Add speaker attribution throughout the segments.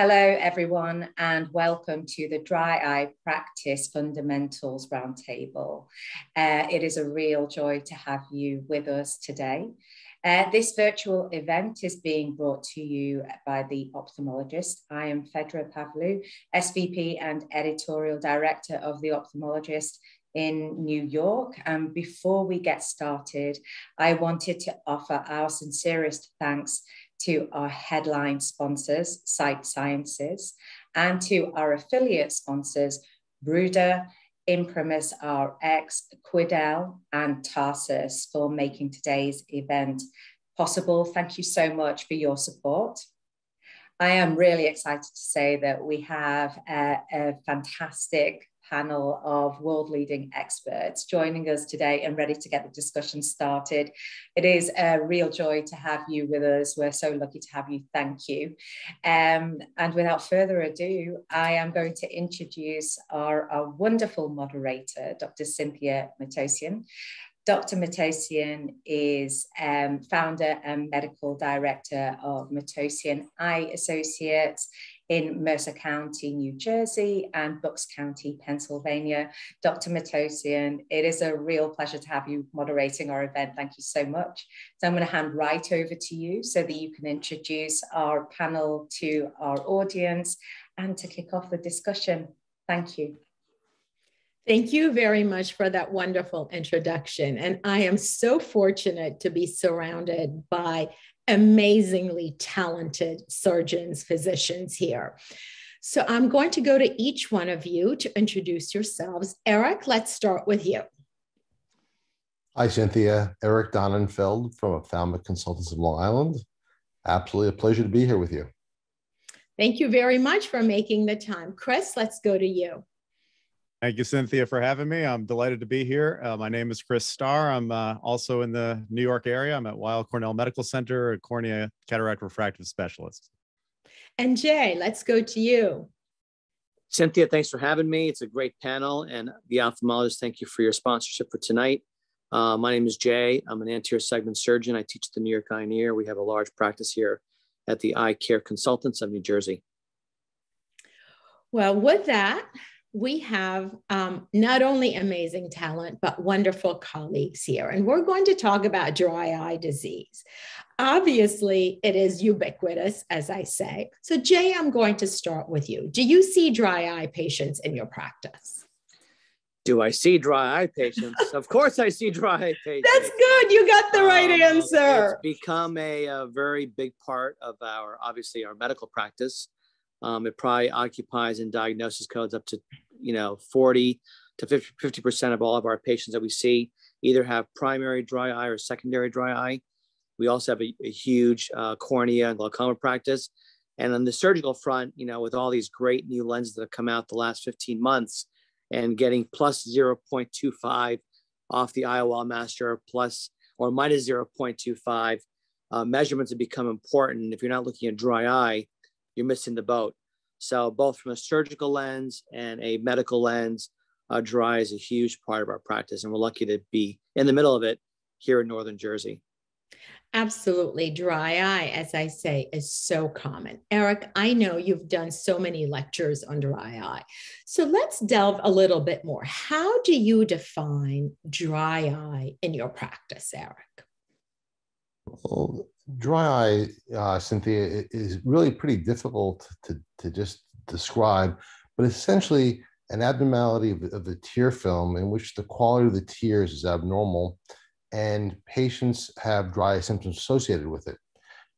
Speaker 1: Hello, everyone, and welcome to the Dry Eye Practice Fundamentals Roundtable. Uh, it is a real joy to have you with us today. Uh, this virtual event is being brought to you by the ophthalmologist. I am Fedra Pavlou, SVP and Editorial Director of the Ophthalmologist in New York. And before we get started, I wanted to offer our sincerest thanks to our headline sponsors, Sight Sciences, and to our affiliate sponsors, Brüder, Imprimis RX, Quidel, and Tarsus for making today's event possible. Thank you so much for your support. I am really excited to say that we have a, a fantastic panel of world leading experts joining us today and ready to get the discussion started. It is a real joy to have you with us. We're so lucky to have you. Thank you. Um, and without further ado, I am going to introduce our, our wonderful moderator, Dr. Cynthia Matossian. Dr. Matossian is um, founder and medical director of Matossian Eye Associates in Mercer County, New Jersey, and Bucks County, Pennsylvania. Dr. Matossian, it is a real pleasure to have you moderating our event. Thank you so much. So I'm going to hand right over to you so that you can introduce our panel to our audience and to kick off the discussion. Thank you.
Speaker 2: Thank you very much for that wonderful introduction. And I am so fortunate to be surrounded by amazingly talented surgeons, physicians here. So I'm going to go to each one of you to introduce yourselves. Eric, let's start with you.
Speaker 3: Hi, Cynthia. Eric Donnenfeld from Ophthalmic Consultants of Long Island. Absolutely a pleasure to be here with you.
Speaker 2: Thank you very much for making the time. Chris, let's go to you.
Speaker 4: Thank you, Cynthia, for having me. I'm delighted to be here. Uh, my name is Chris Starr. I'm uh, also in the New York area. I'm at Weill Cornell Medical Center, a cornea cataract refractive specialist.
Speaker 2: And Jai, let's go to you.
Speaker 5: Cynthia, thanks for having me. It's a great panel. And the ophthalmologist, thank you for your sponsorship for tonight. Uh, my name is Jai. I'm an anterior segment surgeon. I teach at the New York Eye and Ear. We have a large practice here at the Eye Care Consultants of New Jersey.
Speaker 2: Well, with that, we have um, not only amazing talent, but wonderful colleagues here. And we're going to talk about dry eye disease. Obviously, it is ubiquitous, as I say. So, Jai, I'm going to start with you. Do you see dry eye patients in your practice?
Speaker 5: Do I see dry eye patients? of course, I see dry eye patients.
Speaker 2: That's good. You got the right um, answer.
Speaker 5: It's become a, a very big part of our, obviously, our medical practice. Um, it probably occupies in diagnosis codes up to, you know, 40 to 50, percent of all of our patients that we see either have primary dry eye or secondary dry eye. We also have a, a huge uh, cornea and glaucoma practice. And on the surgical front, you know, with all these great new lenses that have come out the last 15 months and getting plus 0.25 off the IOL master plus or minus 0.25, uh, measurements have become important. If you're not looking at dry eye, you're missing the boat. So both from a surgical lens and a medical lens, uh, dry is a huge part of our practice, and we're lucky to be in the middle of it here in Northern Jersey.
Speaker 2: Absolutely. Dry eye, as I say, is so common. Eric, I know you've done so many lectures on dry eye. So let's delve a little bit more. How do you define dry eye in your practice, Eric?
Speaker 3: Well, dry eye, uh, Cynthia, is really pretty difficult to, to just describe, but essentially an abnormality of, of the tear film in which the quality of the tears is abnormal and patients have dry eye symptoms associated with it.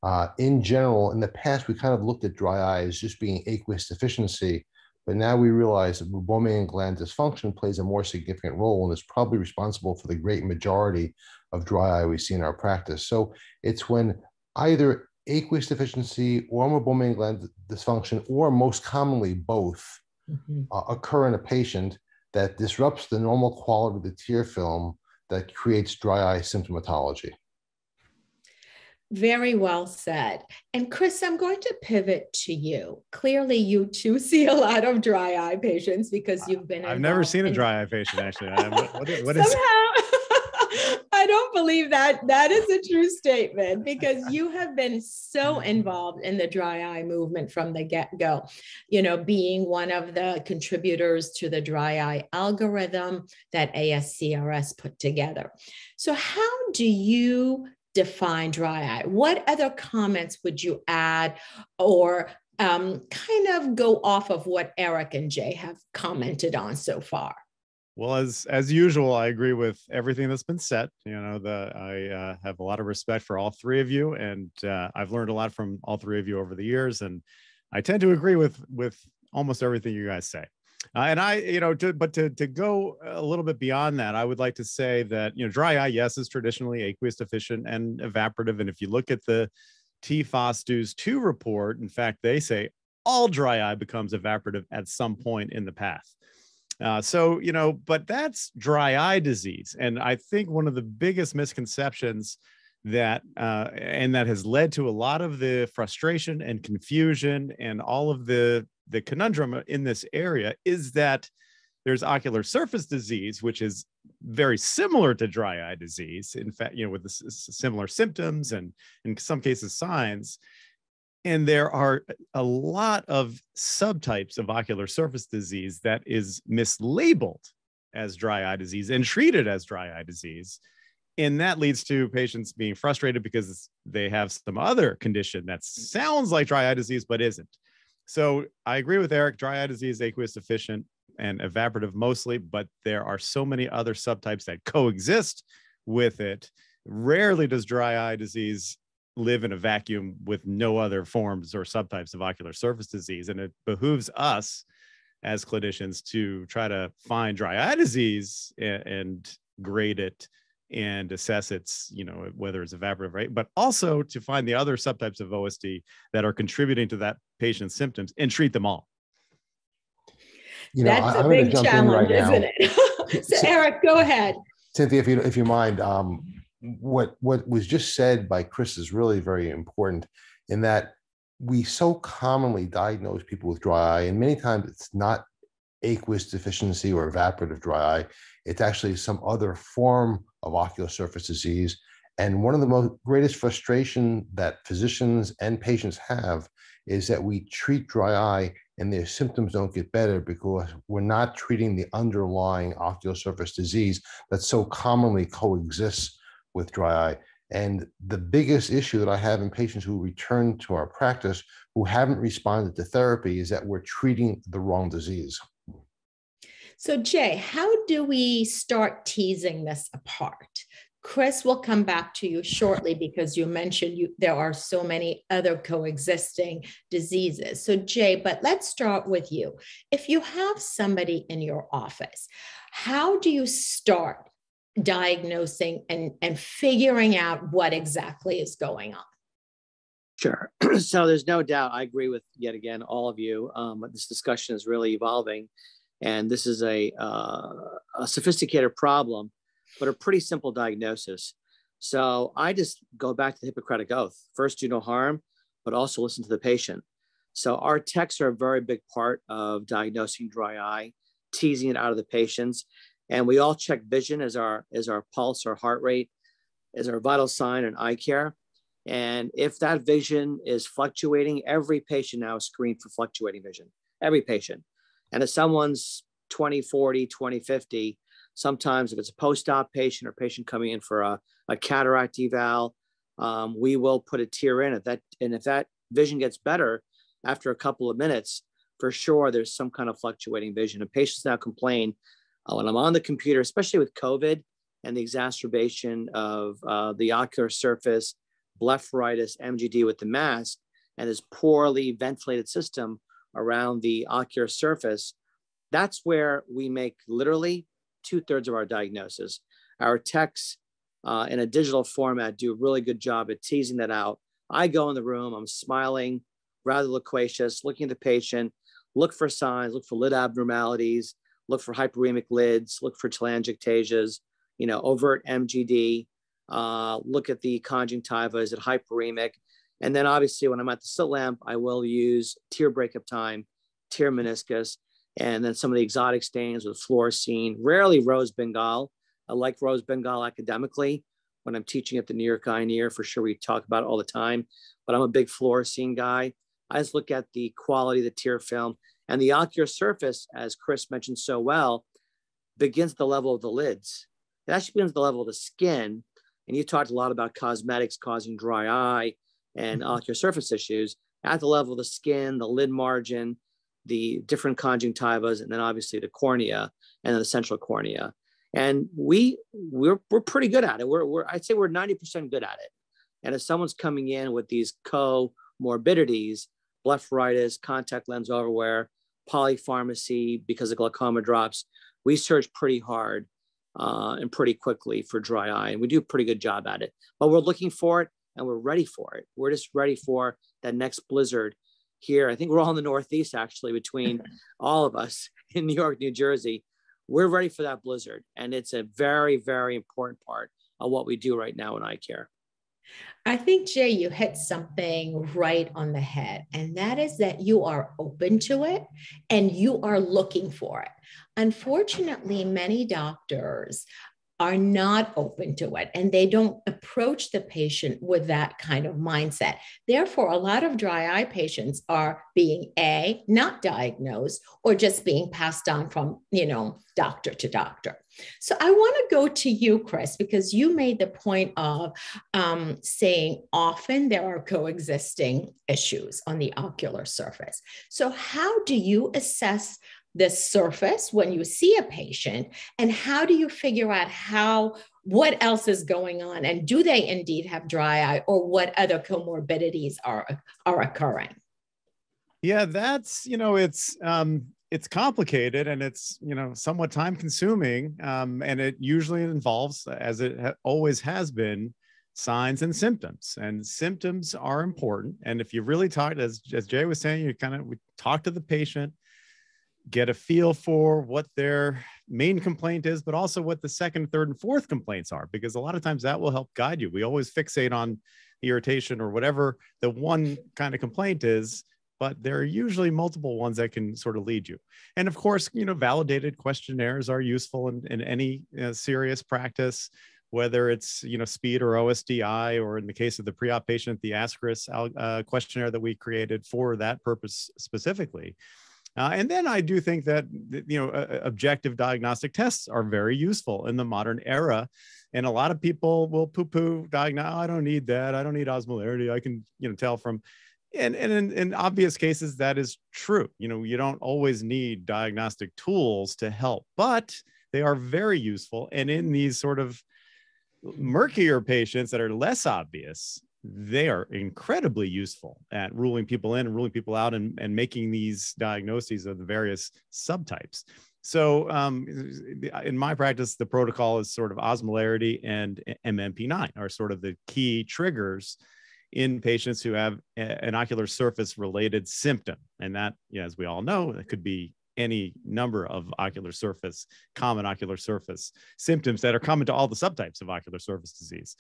Speaker 3: Uh, in general, in the past, we kind of looked at dry eye as just being aqueous deficiency, but now we realize that meibomian gland dysfunction plays a more significant role and is probably responsible for the great majority of dry eye we see in our practice. So it's when either aqueous deficiency or meibomian gland dysfunction, or most commonly both, mm-hmm. uh, occur in a patient that disrupts the normal quality of the tear film that creates dry eye symptomatology.
Speaker 2: Very well said. And Chris, I'm going to pivot to you. Clearly, you too see a lot of dry eye patients because you've been.
Speaker 4: I've never seen a dry eye patient actually. what, what
Speaker 2: Somehow, I don't don't believe that. That is a true statement because you have been so involved in the dry eye movement from the get go. You know, being one of the contributors to the dry eye algorithm that ASCRS put together. So, how do you define dry eye? What other comments would you add or um, kind of go off of what Eric and Jai have commented on so far?
Speaker 4: Well, as as usual, I agree with everything that's been said. You know, the I uh, have a lot of respect for all three of you, and uh, I've learned a lot from all three of you over the years, and I tend to agree with with almost everything you guys say. Uh, and I, you know, to, but to to go a little bit beyond that, I would like to say that you know, dry eye, yes, is traditionally aqueous deficient and evaporative, and if you look at the TFOS DEWS two report, in fact, they say all dry eye becomes evaporative at some point in the path. Uh, so, you know, but that's dry eye disease. And I think one of the biggest misconceptions that, uh, and that has led to a lot of the frustration and confusion and all of the, the conundrum in this area is that there's ocular surface disease, which is very similar to dry eye disease. In fact, you know, with the similar symptoms and in some cases signs and there are a lot of subtypes of ocular surface disease that is mislabeled as dry eye disease and treated as dry eye disease and that leads to patients being frustrated because they have some other condition that sounds like dry eye disease but isn't. So i agree with eric dry eye disease aqueous deficient and evaporative mostly but there are so many other subtypes that coexist with it. Rarely does dry eye disease live in a vacuum with no other forms or subtypes of ocular surface disease. And it behooves us as clinicians to try to find dry eye disease and, and grade it and assess its, you know, whether it's evaporative, right? But also to find the other subtypes of OSD that are contributing to that patient's symptoms and treat them all.
Speaker 2: You know, That's I, a I'm big challenge, right isn't it? so, Eric, go ahead.
Speaker 3: Cynthia, if you if you mind, um, what what was just said by Chris is really very important in that we so commonly diagnose people with dry eye, and many times it's not aqueous deficiency or evaporative dry eye. It's actually some other form of ocular surface disease. And one of the most greatest frustration that physicians and patients have is that we treat dry eye and their symptoms don't get better because we're not treating the underlying ocular surface disease that so commonly coexists with dry eye. And the biggest issue that I have in patients who return to our practice who haven't responded to therapy is that we're treating the wrong disease.
Speaker 2: So, Jai, how do we start teasing this apart? Chris will come back to you shortly because you mentioned you, there are so many other coexisting diseases. So, Jai, but let's start with you. If you have somebody in your office, how do you start diagnosing and, and figuring out what exactly is going on.
Speaker 5: Sure. so there's no doubt, I agree with yet again all of you. Um, this discussion is really evolving, and this is a, uh, a sophisticated problem, but a pretty simple diagnosis. So I just go back to the Hippocratic Oath first, do no harm, but also listen to the patient. So our texts are a very big part of diagnosing dry eye, teasing it out of the patients and we all check vision as our as our pulse our heart rate as our vital sign and eye care. And if that vision is fluctuating every patient now is screened for fluctuating vision every patient. And if someone's 20 40 20 50 sometimes if it's a post-op patient or patient coming in for a, a cataract eval um, we will put a tear in. If that and if that vision gets better after a couple of minutes for sure there's some kind of fluctuating vision. And patients now complain uh, when I'm on the computer, especially with COVID and the exacerbation of uh, the ocular surface, blepharitis, MGD with the mask, and this poorly ventilated system around the ocular surface, that's where we make literally two thirds of our diagnosis. Our techs uh, in a digital format do a really good job at teasing that out. I go in the room, I'm smiling, rather loquacious, looking at the patient, look for signs, look for lid abnormalities, look for hyperemic lids, look for telangiectasias, you know, overt MGD, uh, look at the conjunctiva, is it hyperemic? And then obviously when I'm at the slit lamp, I will use tear breakup time, tear meniscus, and then some of the exotic stains with fluorescein, rarely rose Bengal. I like rose Bengal academically, when I'm teaching at the New York Eye and Ear. For sure, we talk about it all the time. But I'm a big fluorescein guy. I just look at the quality of the tear film and the ocular surface, as Chris mentioned so well, begins at the level of the lids. It actually begins at the level of the skin. And you talked a lot about cosmetics causing dry eye and mm-hmm. ocular surface issues at the level of the skin, the lid margin, the different conjunctivas, and then obviously the cornea and then the central cornea. And we we're we're pretty good at it. We're, we're I'd say we're 90% good at it. And if someone's coming in with these comorbidities, blepharitis, contact lens overwear, polypharmacy because of glaucoma drops, we search pretty hard uh, and pretty quickly for dry eye, and we do a pretty good job at it. But we're looking for it and we're ready for it. We're just ready for that next blizzard here. I think we're all in the Northeast actually, between all of us in New York, New Jersey. We're ready for that blizzard, and it's a very, very important part of what we do right now in eye care.
Speaker 2: I think, Jai, you hit something right on the head, and that is that you are open to it and you are looking for it. Unfortunately, many doctors are not open to it and they don't approach the patient with that kind of mindset. Therefore, a lot of dry eye patients are being A, not diagnosed or just being passed on from, you know, doctor to doctor. So I want to go to you, Chris, because you made the point of um, saying often there are coexisting issues on the ocular surface. So, how do you assess the surface when you see a patient? And how do you figure out how what else is going on? And do they indeed have dry eye or what other comorbidities are are occurring?
Speaker 4: Yeah that's you know it's um it's complicated and it's you know somewhat time consuming um, and it usually involves as it ha- always has been signs and symptoms and symptoms are important and if you really talk as, as jai was saying you kind of talk to the patient get a feel for what their main complaint is, but also what the second, third, and fourth complaints are, because a lot of times that will help guide you. We always fixate on the irritation or whatever the one kind of complaint is, but there are usually multiple ones that can sort of lead you. And of course, you know, validated questionnaires are useful in, in any uh, serious practice, whether it's, you know, speed or OSDI, or in the case of the pre-op patient, the ASCRS uh, questionnaire that we created for that purpose specifically. Uh, and then I do think that you know uh, objective diagnostic tests are very useful in the modern era, and a lot of people will poo-poo diagnose. I don't need that. I don't need osmolarity. I can you know tell from, and and in, in obvious cases that is true. You know you don't always need diagnostic tools to help, but they are very useful. And in these sort of murkier patients that are less obvious, they are incredibly useful at ruling people in and ruling people out and, and making these diagnoses of the various subtypes. So, um, in my practice, the protocol is sort of osmolarity and MMP9 are sort of the key triggers in patients who have an ocular surface related symptom. And that, as we all know, it could be any number of ocular surface, common ocular surface symptoms that are common to all the subtypes of ocular surface disease.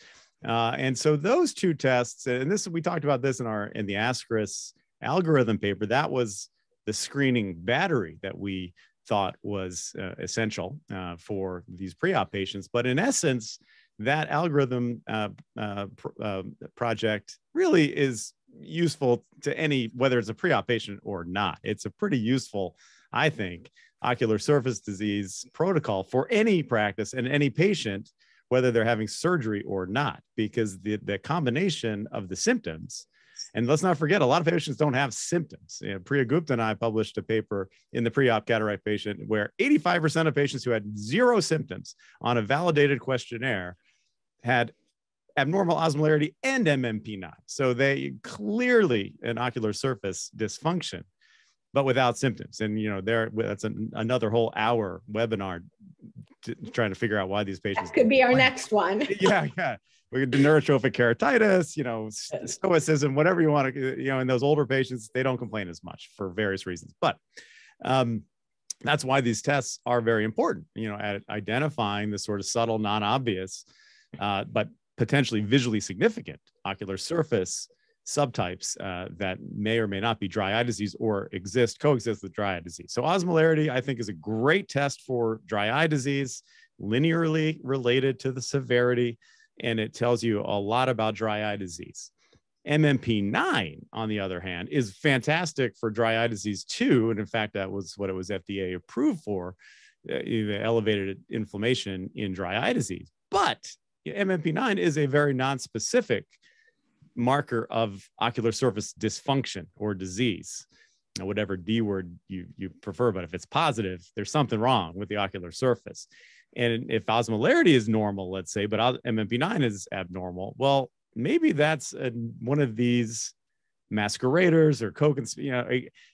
Speaker 4: Uh, and so those two tests, and this we talked about this in our in the ASCRS algorithm paper. That was the screening battery that we thought was uh, essential uh, for these pre-op patients. But in essence, that algorithm uh, uh, pr- uh, project really is useful to any whether it's a pre-op patient or not. It's a pretty useful I think, ocular surface disease protocol for any practice and any patient, whether they're having surgery or not, because the, the combination of the symptoms, and let's not forget, a lot of patients don't have symptoms. You know, Priya Gupta and I published a paper in the pre-op cataract patient where 85% of patients who had zero symptoms on a validated questionnaire had abnormal osmolarity and MMP9. So they clearly an ocular surface dysfunction but without symptoms. And you know, there that's an, another whole hour webinar to, trying to figure out why these patients
Speaker 2: that could be our next one.
Speaker 4: yeah, yeah. We could do neurotrophic keratitis, you know, stoicism, whatever you want to, you know, in those older patients, they don't complain as much for various reasons. But um, that's why these tests are very important, you know, at identifying the sort of subtle, non-obvious, uh, but potentially visually significant ocular surface subtypes uh, that may or may not be dry eye disease or exist, coexist with dry eye disease. So osmolarity, I think, is a great test for dry eye disease, linearly related to the severity and it tells you a lot about dry eye disease. MMP9, on the other hand, is fantastic for dry eye disease too. And in fact, that was what it was FDA approved for uh, elevated inflammation in dry eye disease. But MMP9 is a very non-specific marker of ocular surface dysfunction or disease, whatever D word you, you prefer. But if it's positive, there's something wrong with the ocular surface. And if osmolarity is normal, let's say, but MMP9 is abnormal, well, maybe that's a, one of these masqueraders or co you know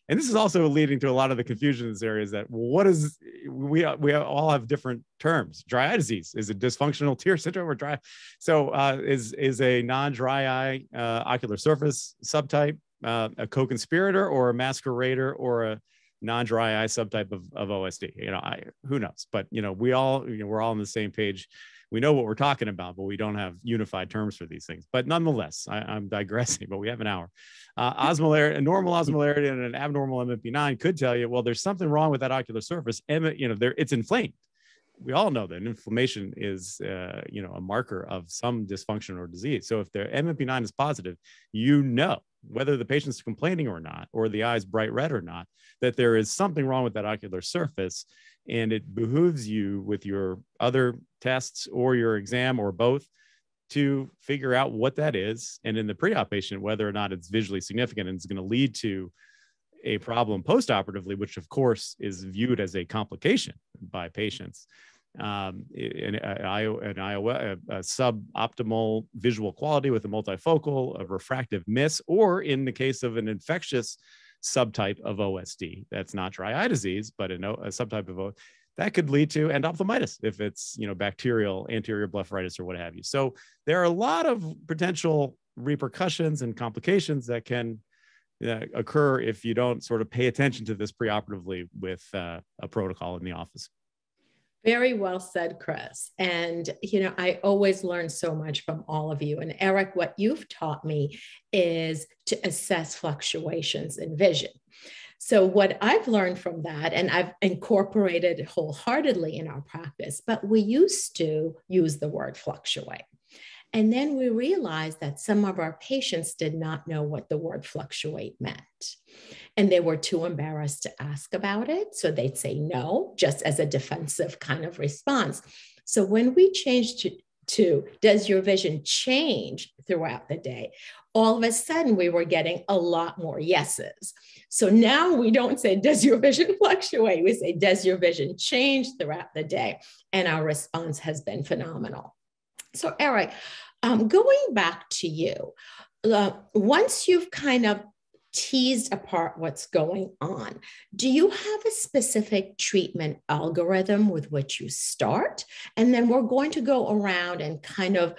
Speaker 4: and this is also leading to a lot of the confusion in this area is that what is we we all have different terms dry eye disease is it dysfunctional tear syndrome or dry so uh, is is a non-dry eye uh, ocular surface subtype uh, a co-conspirator or a masquerader or a non-dry eye subtype of, of OSD. You know, I who knows, but you know, we all you know we're all on the same page we know what we're talking about, but we don't have unified terms for these things. But nonetheless, I, am digressing, but we have an hour. Uh, osmolarity, a normal osmolarity and an abnormal MMP9 could tell you, well, there's something wrong with that ocular surface. And, you know, there, it's inflamed. We all know that inflammation is, uh, you know, a marker of some dysfunction or disease. So if the MMP9 is positive, you know whether the patient's complaining or not, or the eye's bright red or not, that there is something wrong with that ocular surface and it behooves you with your other tests or your exam or both to figure out what that is. And in the pre-op patient whether or not it's visually significant and it's going to lead to a problem post-operatively which of course is viewed as a complication by patients. Um, an, an, a, a suboptimal visual quality with a multifocal, a refractive miss, or in the case of an infectious subtype of OSD. That's not dry eye disease, but a, a subtype of OSD that could lead to endophthalmitis if it's you know bacterial anterior blepharitis or what have you. So there are a lot of potential repercussions and complications that can uh, occur if you don't sort of pay attention to this preoperatively with uh, a protocol in the office.
Speaker 2: Very well said, Chris. And, you know, I always learn so much from all of you. And Eric, what you've taught me is to assess fluctuations in vision. So, what I've learned from that, and I've incorporated wholeheartedly in our practice, but we used to use the word fluctuate. And then we realized that some of our patients did not know what the word fluctuate meant and they were too embarrassed to ask about it. So they'd say no, just as a defensive kind of response. So when we changed to, to does your vision change throughout the day? All of a sudden, we were getting a lot more yeses. So now we don't say, Does your vision fluctuate? We say, Does your vision change throughout the day? And our response has been phenomenal. So, Eric, um, going back to you, uh, once you've kind of teased apart what's going on. Do you have a specific treatment algorithm with which you start? And then we're going to go around and kind of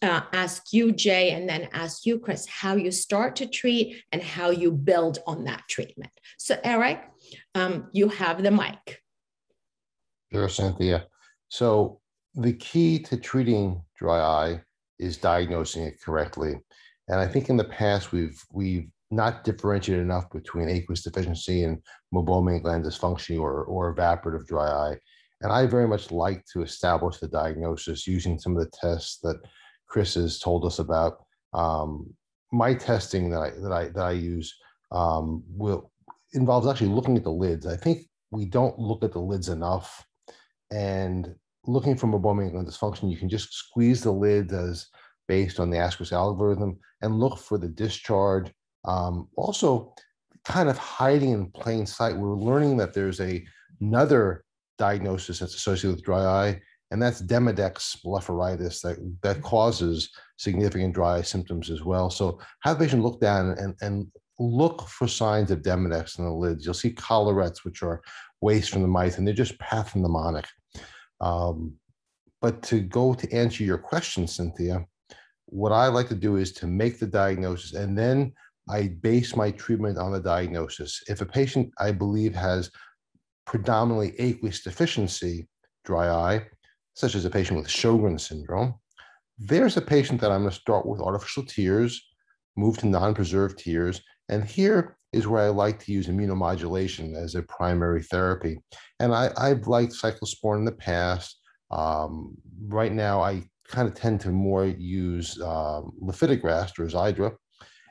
Speaker 2: uh, ask you, Jai, and then ask you, Chris, how you start to treat and how you build on that treatment. So, Eric, um, you have the mic.
Speaker 3: Sure, Cynthia. So, the key to treating dry eye is diagnosing it correctly. And I think in the past we've we've not differentiated enough between aqueous deficiency and meibomian gland dysfunction or, or evaporative dry eye. And I very much like to establish the diagnosis using some of the tests that Chris has told us about. Um, my testing that I that I that I use um, will involves actually looking at the lids. I think we don't look at the lids enough, and looking for meibomian gland dysfunction, you can just squeeze the lids as based on the ASCRS algorithm and look for the discharge um, also, kind of hiding in plain sight, we're learning that there's a another diagnosis that's associated with dry eye, and that's Demodex blepharitis that, that causes significant dry eye symptoms as well. So have the patient look down and, and look for signs of Demodex in the lids. You'll see collarettes, which are waste from the mite, and they're just pathognomonic. Um, but to go to answer your question, Cynthia, what I like to do is to make the diagnosis and then I base my treatment on the diagnosis. If a patient I believe has predominantly aqueous deficiency, dry eye, such as a patient with Sjogren syndrome, there's a patient that I'm going to start with artificial tears, move to non-preserved tears, and here is where I like to use immunomodulation as a primary therapy. And I, have liked cyclosporin in the past. Um, right now, I kind of tend to more use um, lifitegrast or Xiidra,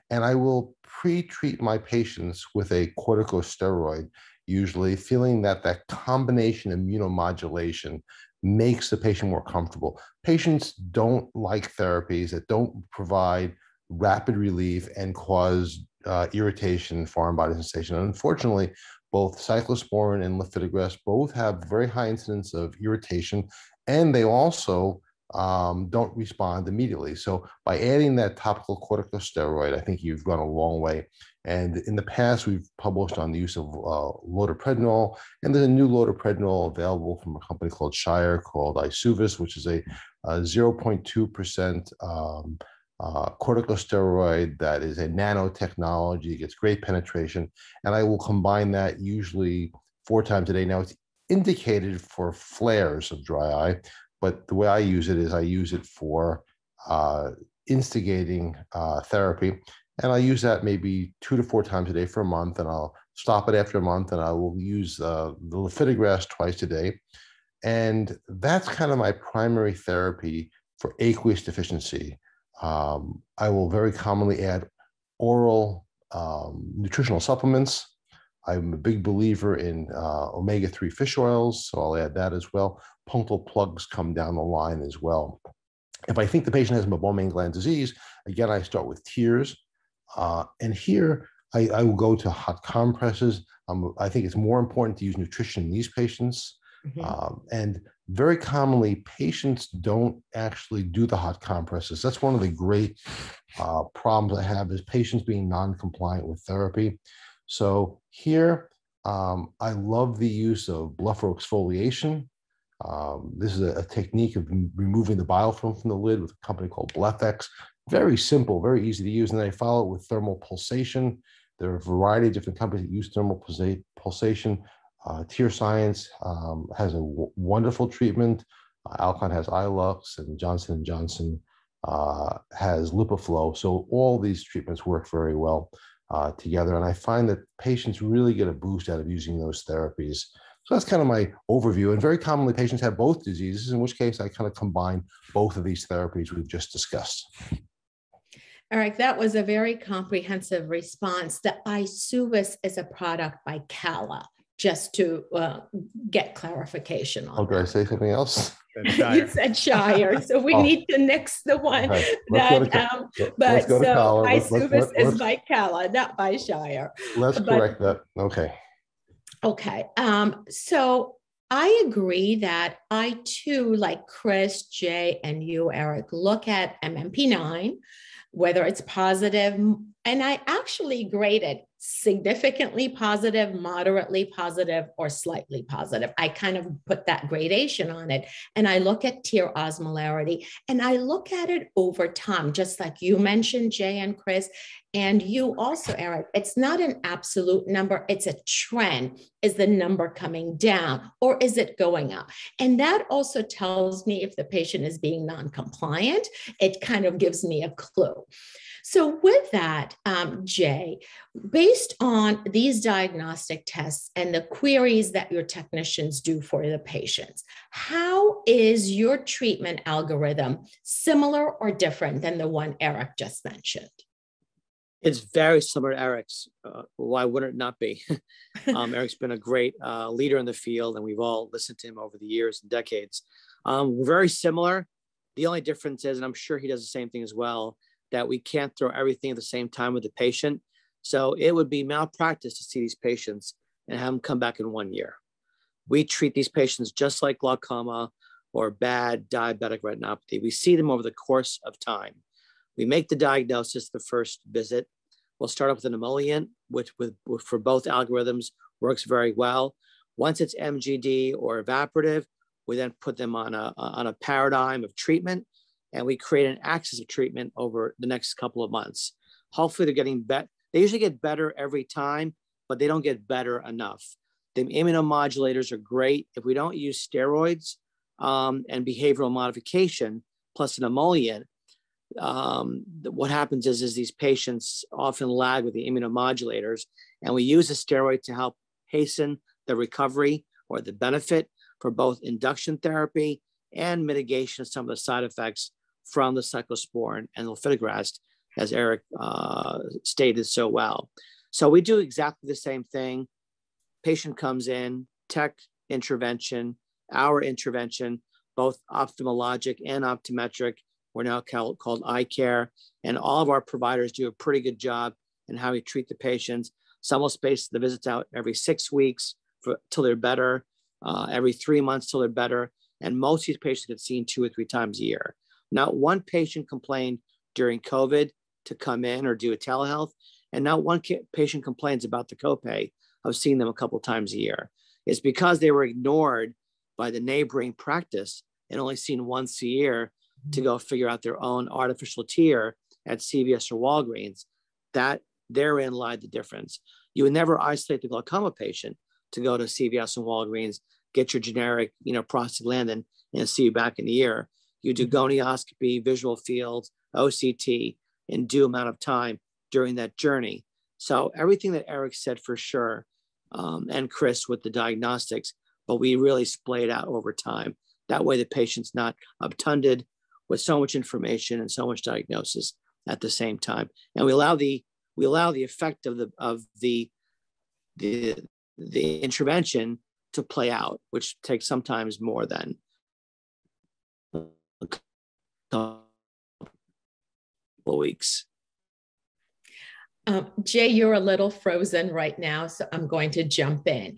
Speaker 3: and I will pre-treat my patients with a corticosteroid, usually feeling that that combination of immunomodulation makes the patient more comfortable. Patients don't like therapies that don't provide rapid relief and cause uh, irritation, foreign body sensation. And unfortunately, both cyclosporin and lifitegrast both have very high incidence of irritation, and they also um, don't respond immediately. So by adding that topical corticosteroid, I think you've gone a long way. And in the past, we've published on the use of uh, loteprednol, and there's a new loteprednol available from a company called Shire called Eysuvis, which is a, a 0.2% um, uh, corticosteroid that is a nanotechnology, gets great penetration, and I will combine that usually four times a day. Now, it's indicated for flares of dry eye, but the way I use it is I use it for uh, instigating uh, therapy. And I use that maybe two to four times a day for a month, and I'll stop it after a month, and I will use uh, the lifitegrast twice a day. And that's kind of my primary therapy for aqueous deficiency. Um, I will very commonly add oral um, nutritional supplements. I'm a big believer in uh, omega 3 fish oils, so I'll add that as well. Punctal plugs come down the line as well. If I think the patient has meibomian gland disease, again, I start with tears. Uh, and here I, I, will go to hot compresses. Um, I think it's more important to use nutrition in these patients. Mm-hmm. Um, and very commonly, patients don't actually do the hot compresses. That's one of the great uh, problems I have is patients being non-compliant with therapy. So here, um, I love the use of blepharoexfoliation. Um, this is a, a, technique of removing the biofilm from the lid with a company called BlephEx. Very simple, very easy to use. And then I follow it with thermal pulsation. There are a variety of different companies that use thermal pulsation. Uh, Science um, has a wonderful treatment. Uh, Alcon has Ilux, and Johnson & Johnson uh, has LipiFlow. So all these treatments work very well uh, together. And I find that patients really get a boost out of using those therapies. So that's kind of my overview. And very commonly, patients have both diseases, in which case I kind of combine both of these therapies we've just discussed.
Speaker 2: Eric, that was a very comprehensive response. The Eysuvis is a product by Kala just to uh, get clarification on.
Speaker 3: Oh, did I say something else?
Speaker 2: you said Shire, so we oh. need to nix the one right. that. Um, but so Eysuvis is by Kala, not by Shire.
Speaker 3: Let's but, correct that. Okay.
Speaker 2: Okay. Um, so I agree that I too, like Chris, Jai, and you, Eric, look at MMP9, whether it's positive, and I actually graded significantly positive, moderately positive, or slightly positive. I kind of put that gradation on it. And I look at tear osmolarity and I look at it over time, just like you mentioned, Jai and Chris, and you also, Eric. It's not an absolute number, it's a trend. Is the number coming down or is it going up? And that also tells me if the patient is being non compliant, it kind of gives me a clue. So, with that, um, Jai, based on these diagnostic tests and the queries that your technicians do for the patients, how is your treatment algorithm similar or different than the one Eric just mentioned?
Speaker 5: It's very similar to Eric's. Uh, why would it not be? um, Eric's been a great uh, leader in the field, and we've all listened to him over the years and decades. Um, very similar. The only difference is, and I'm sure he does the same thing as well, that we can't throw everything at the same time with the patient. So it would be malpractice to see these patients and have them come back in one year. We treat these patients just like glaucoma or bad diabetic retinopathy. We see them over the course of time. We make the diagnosis the first visit. We'll start off with an emollient, which with, for both algorithms works very well. Once it's MGD or evaporative, we then put them on a, on a paradigm of treatment and we create an axis of treatment over the next couple of months. Hopefully, they're getting better. They usually get better every time, but they don't get better enough. The immunomodulators are great. If we don't use steroids um, and behavioral modification plus an emollient, um, what happens is, is these patients often lag with the immunomodulators, and we use a steroid to help hasten the recovery or the benefit for both induction therapy and mitigation of some of the side effects from the cyclosporin and lifitegrast, as Eric uh, stated so well. So we do exactly the same thing. Patient comes in, tech intervention, our intervention, both ophthalmologic and optometric. We're now called, called eye care, and all of our providers do a pretty good job in how we treat the patients. Some will space the visits out every six weeks for, till they're better, uh, every three months till they're better, and most of these patients get seen two or three times a year. Not one patient complained during COVID to come in or do a telehealth, and not one patient complains about the copay of seeing them a couple times a year. It's because they were ignored by the neighboring practice and only seen once a year to go figure out their own artificial tear at CVS or Walgreens. That therein lied the difference. You would never isolate the glaucoma patient to go to CVS and Walgreens, get your generic, you know, prostaglandin, and see you back in a year. You do gonioscopy, visual fields, OCT in due amount of time during that journey. So everything that Eric said for sure, um, and Chris with the diagnostics, but we really splay it out over time. That way the patient's not obtunded with so much information and so much diagnosis at the same time. And we allow the we allow the effect of the of the the the intervention to play out, which takes sometimes more than couple weeks.
Speaker 2: Um, Jai, you're a little frozen right now, so I'm going to jump in.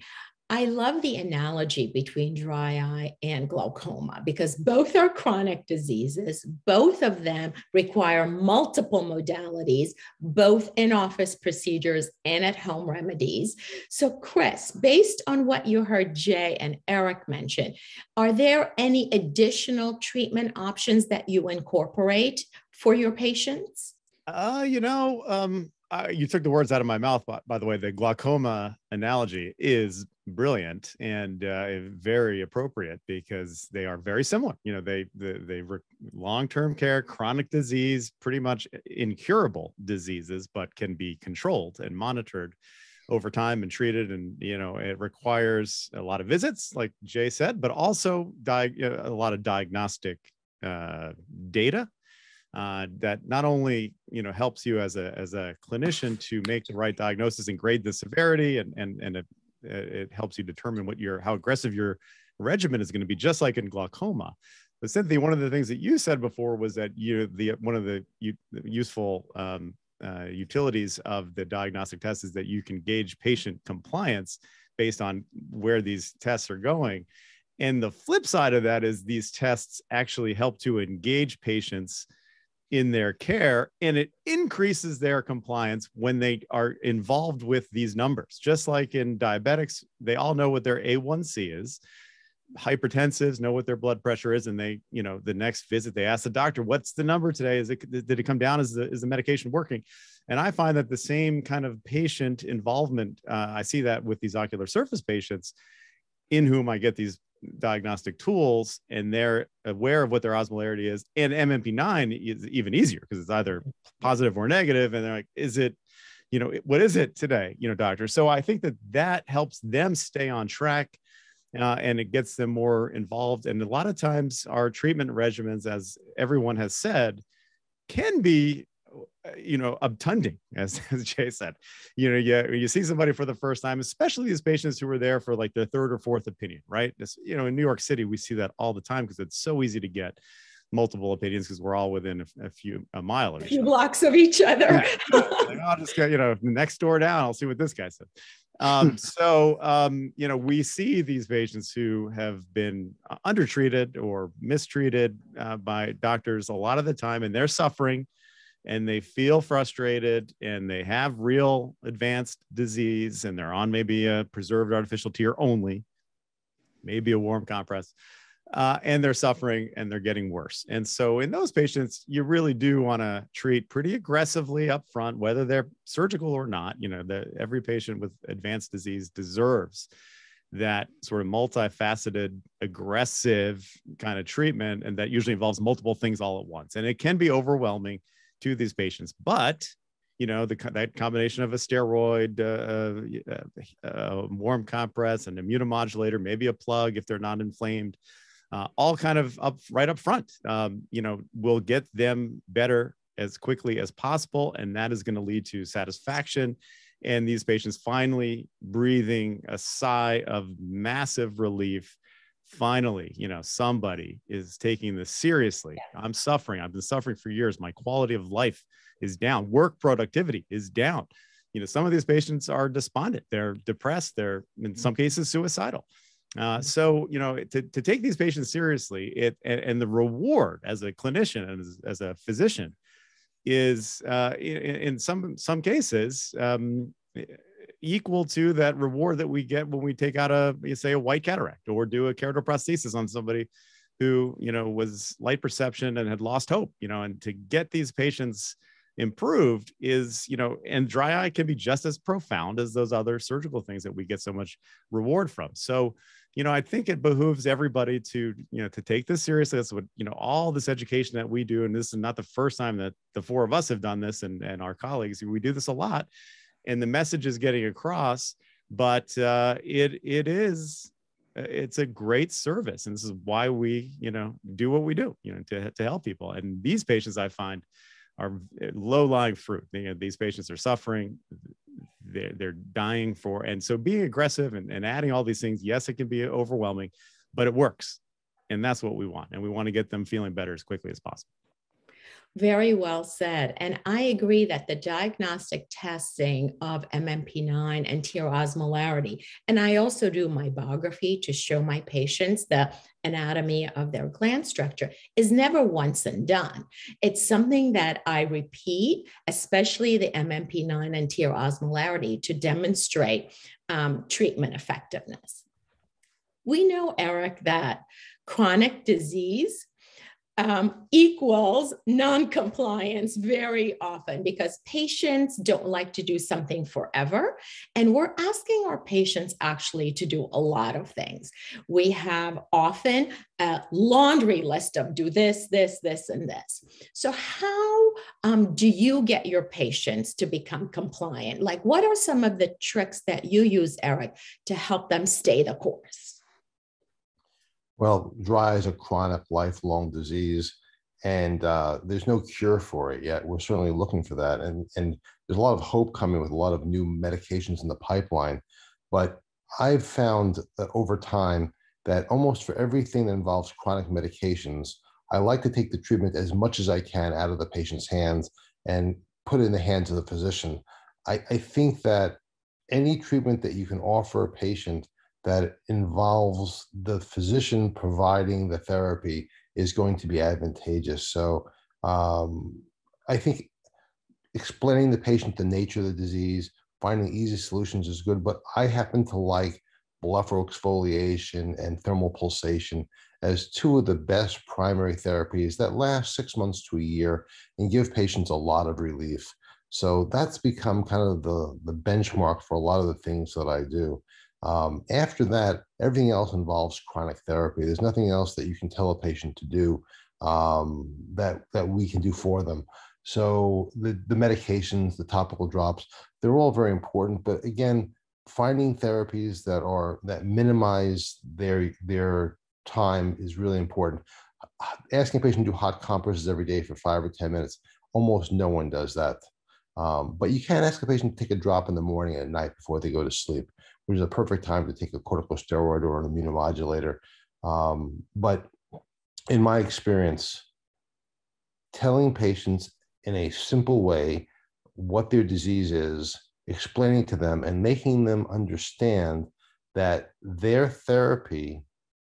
Speaker 2: I love the analogy between dry eye and glaucoma because both are chronic diseases. Both of them require multiple modalities, both in office procedures and at home remedies. So, Chris, based on what you heard Jai and Eric mention, are there any additional treatment options that you incorporate for your patients?
Speaker 4: Uh, you know, um, you took the words out of my mouth. By, by, the way, the glaucoma analogy is brilliant and uh, very appropriate because they are very similar. You know, they they, they re- long-term care, chronic disease, pretty much incurable diseases, but can be controlled and monitored over time and treated. And you know, it requires a lot of visits, like Jai said, but also di- a lot of diagnostic uh, data uh, that not only you know helps you as a as a clinician to make the right diagnosis and grade the severity and and and it, helps you determine what your how aggressive your regimen is going to be just like in glaucoma. But cynthia one of the things that you said before was that you the one of the useful um, uh, utilities of the diagnostic test is that you can gauge patient compliance based on where these tests are going. And the flip side of that is these tests actually help to engage patients in their care and it increases their compliance when they are involved with these numbers. Just like in diabetics they all know what their a1c is. Hypertensives know what their blood pressure is and they you know the next visit they ask the doctor what's the number today? Is it did it come down? Is the, is the medication working? And i find that the same kind of patient involvement uh, i see that with these ocular surface patients in whom i get these diagnostic tools and they're aware of what their osmolarity is. And mmp9 is even easier because it's either positive or negative. And they're like is it you know what is it today you know doctor? So i think that that helps them stay on track uh, and it gets them more involved. And a lot of times our treatment regimens as everyone has said can be you know, obtunding, as, as Jai said. You know, you, you see somebody for the first time, especially these patients who were there for like their third or fourth opinion, right? This, you know, in New York City, we see that all the time because it's so easy to get multiple opinions because we're all within a, a, few a mile or a
Speaker 2: few blocks of each other.
Speaker 4: like, I'll just get you know next door down. I'll see what this guy said. Um, so um, you know we see these patients who have been undertreated or mistreated uh, by doctors a lot of the time, and they're suffering and they feel frustrated and they have real advanced disease and they're on maybe a preserved artificial tear only, maybe a warm compress, uh, and they're suffering and they're getting worse. And so in those patients, you really do want to treat pretty aggressively up front, whether they're surgical or not. You know, the, every patient with advanced disease deserves that sort of multifaceted, aggressive kind of treatment, and that usually involves multiple things all at once. And it can be overwhelming to these patients. But you know, the that combination of a steroid, uh, uh, uh, warm compress, an immunomodulator, maybe a plug if they're not inflamed, uh, all kind of up right up front. Um, you know, we'll get them better as quickly as possible, and that is going to lead to satisfaction. And these patients finally breathing a sigh of massive relief. Finally, you know, somebody is taking this seriously. I'm suffering. I've been suffering for years. My quality of life is down. Work productivity is down. You know, some of these patients are despondent. They're depressed. They're in some cases suicidal. Uh, mm-hmm. so you know to, to take these patients seriously it and, and the reward as a clinician and as, as a physician is uh, in, in, some some cases um, equal to that reward that we get when we take out a you say a white cataract or do a keratoprosthesis on somebody who you know was light perception and had lost hope you know and to get these patients improved is you know and dry eye can be just as profound as those other surgical things that we get so much reward from. So you know i think it behooves everybody to you know to take this seriously. That's what you know all this education that we do and this is not the first time that the four of us have done this and and our colleagues we do this a lot and the message is getting across but uh it it is it's a great service and this is why we you know do what we do you know to, to help people and these patients i find are low-lying fruit. You know, these patients are suffering, they're, they're dying for, and so being aggressive and, and adding all these things, yes, it can be overwhelming, but it works. And that's what we want. And we want to get them feeling better as quickly as possible.
Speaker 2: Very well said. And I agree that the diagnostic testing of MMP9 and tear osmolarity, and I also do meibography to show my patients the anatomy of their gland structure, is never once and done. It's something that I repeat, especially the MMP9 and tear osmolarity, to demonstrate um, treatment effectiveness. We know, Eric, that chronic disease um, equals non-compliance very often because patients don't like to do something forever. And we're asking our patients actually to do a lot of things. We have often a laundry list of do this, this, this, and this. So how um, do you get your patients to become compliant? Like what are some of the tricks that you use, Eric, to help them stay the course?
Speaker 3: Well, dry is a chronic, lifelong disease, and uh, there's no cure for it yet. We're certainly looking for that, and and there's a lot of hope coming with a lot of new medications in the pipeline. But I've found that over time that almost for everything that involves chronic medications, I like to take the treatment as much as I can out of the patient's hands and put it in the hands of the physician. I, I think that any treatment that you can offer a patient that involves the physician providing the therapy is going to be advantageous. So um, I think explaining the patient the nature of the disease, finding easy solutions is good, but I happen to like blepharoexfoliation and thermal pulsation as two of the best primary therapies that last six months to a year and give patients a lot of relief. So that's become kind of the, the benchmark for a lot of the things that I do. Um, after that, everything else involves chronic therapy. There's nothing else that you can tell a patient to do um, that that we can do for them. So the the medications, the topical drops, they're all very important. But again, finding therapies that are that minimize their their time is really important. Asking a patient to do hot compresses every day for five or ten minutes, almost no one does that. Um, but you can ask a patient to take a drop in the morning and at night before they go to sleep which is a perfect time to take a corticosteroid or an immunomodulator. Um, but in my experience, telling patients in a simple way what their disease is, explaining to them and making them understand that their therapy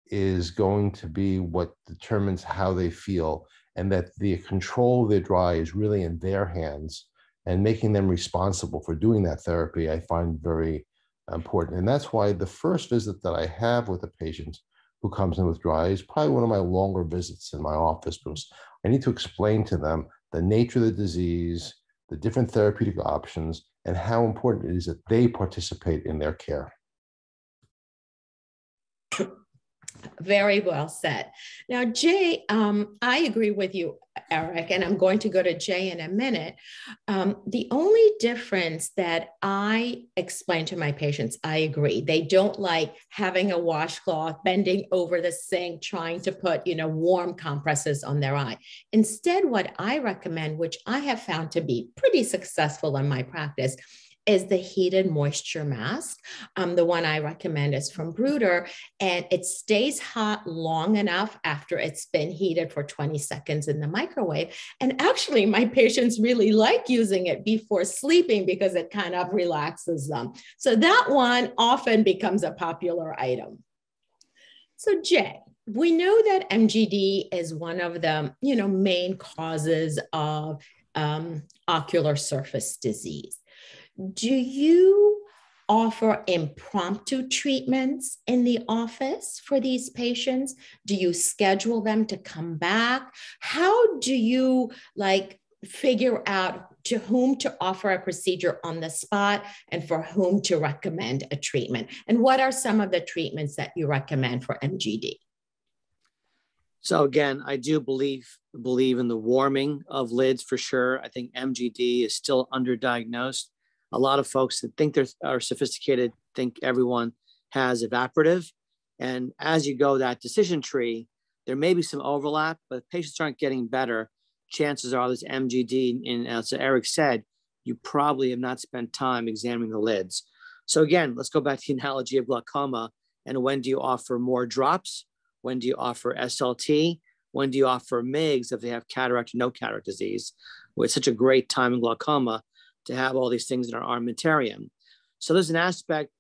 Speaker 3: is going to be what determines how they feel and that the control of their dry is really in their hands and making them responsible for doing that therapy i find very important. And that's why the first visit that I have with a patient who comes in with dry is probably one of my longer visits in my office because I need to explain to them the nature of the disease, the different therapeutic options, and how important it is that they participate in their care.
Speaker 2: Very well said. Now, Jai, um, I agree with you, Eric, and I'm going to go to Jai in a minute. Um, the only difference that I explain to my patients, I agree, they don't like having a washcloth, bending over the sink, trying to put, you know, warm compresses on their eye. Instead, what I recommend, which I have found to be pretty successful in my practice, is the heated moisture mask. Um, the one I recommend is from Brüder, and it stays hot long enough after it's been heated for 20 seconds in the microwave. And actually, my patients really like using it before sleeping because it kind of relaxes them. So that one often becomes a popular item. So, Jai, we know that MGD is one of the you know main causes of um, ocular surface disease do you offer impromptu treatments in the office for these patients? Do you schedule them to come back? How do you like figure out to whom to offer a procedure on the spot and for whom to recommend a treatment? And what are some of the treatments that you recommend for MGD?
Speaker 5: So again, I do believe believe in the warming of lids for sure. I think MGD is still underdiagnosed a lot of folks that think they are sophisticated think everyone has evaporative. And as you go that decision tree, there may be some overlap, but patients aren't getting better. Chances are there's MGD, and as Eric said, you probably have not spent time examining the lids. So again, let's go back to the analogy of glaucoma. And when do you offer more drops? When do you offer SLT? When do you offer MIGS if they have cataract or no cataract disease? Well, it's such a great time in glaucoma to have all these things in our armamentarium. So there's an aspect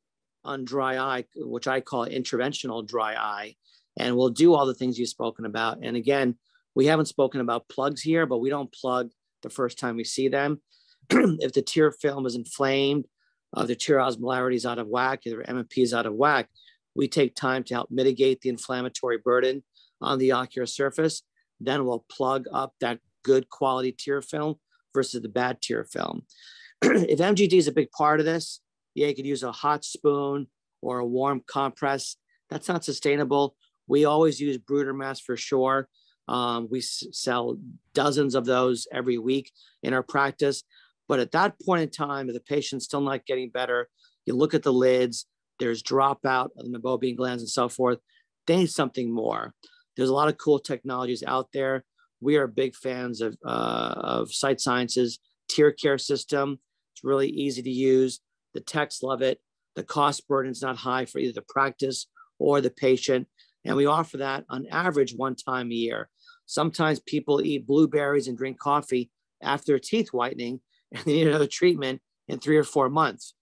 Speaker 5: on dry eye, which I call interventional dry eye, and we'll do all the things you've spoken about. And again, we haven't spoken about plugs here, but we don't plug the first time we see them. if the tear film is inflamed, uh, the tear osmolarity is out of whack, the MMP is out of whack, we take time to help mitigate the inflammatory burden on the ocular surface. Then we'll plug up that good quality tear film versus the bad tear film. if MGD is a big part of this, yeah, you could use a hot spoon or a warm compress. That's not sustainable. We always use Brüder mask for sure. Um, we s- sell dozens of those every week in our practice. But at that point in time, if the patient's still not getting better, you look at the lids, there's dropout of the meibomian glands and so forth. They need something more. There's a lot of cool technologies out there we are big fans of, uh, of Sight Sciences TearCare system. It's really easy to use. The techs love it. The cost burden is not high for either the practice or the patient. And we offer that on average one time a year. Sometimes people eat blueberries and drink coffee after teeth whitening and they need another treatment in three or four months.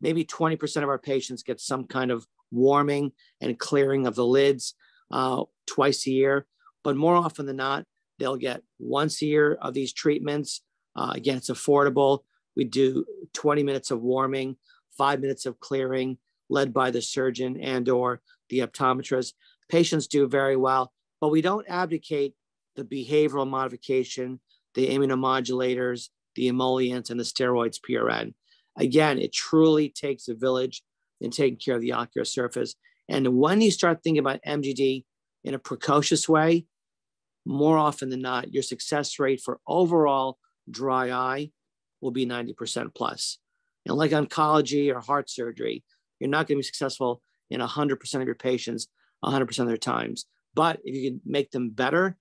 Speaker 5: Maybe 20% of our patients get some kind of warming and clearing of the lids uh, twice a year. But more often than not, They'll get once a year of these treatments. Uh, again, it's affordable. We do 20 minutes of warming, five minutes of clearing, led by the surgeon and or the optometrist. Patients do very well, but we don't abdicate the behavioral modification, the immunomodulators, the emollients, and the steroids PRN. Again, it truly takes a village in taking care of the ocular surface. And when you start thinking about MGD in a precocious way, more often than not, your success rate for overall dry eye will be 90% plus. And like oncology or heart surgery, you're not going to be successful in 100% of your patients 100% of their times. But if you can make them better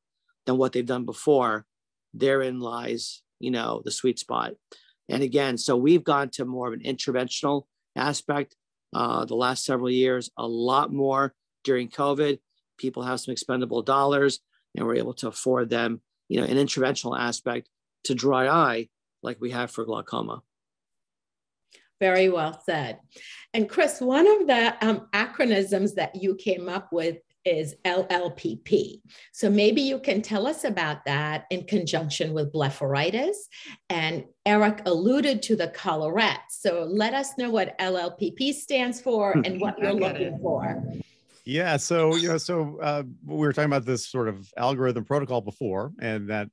Speaker 5: than what they've done before, therein lies, you know, the sweet spot. And again, so we've gone to more of an interventional aspect uh, the last several years, a lot more during COVID. People have some expendable dollars and we're able to afford them, you know, an interventional aspect to dry eye like we have for glaucoma.
Speaker 2: Very well said. And Chris, one of the um, acronyms that you came up with is LLPP. So maybe you can tell us about that in conjunction with blepharitis. And Eric alluded to the collarette. So let us know what LLPP stands for and what you're looking for.
Speaker 4: Yeah. So, you know, so uh, we were talking about this sort of algorithm protocol before, and that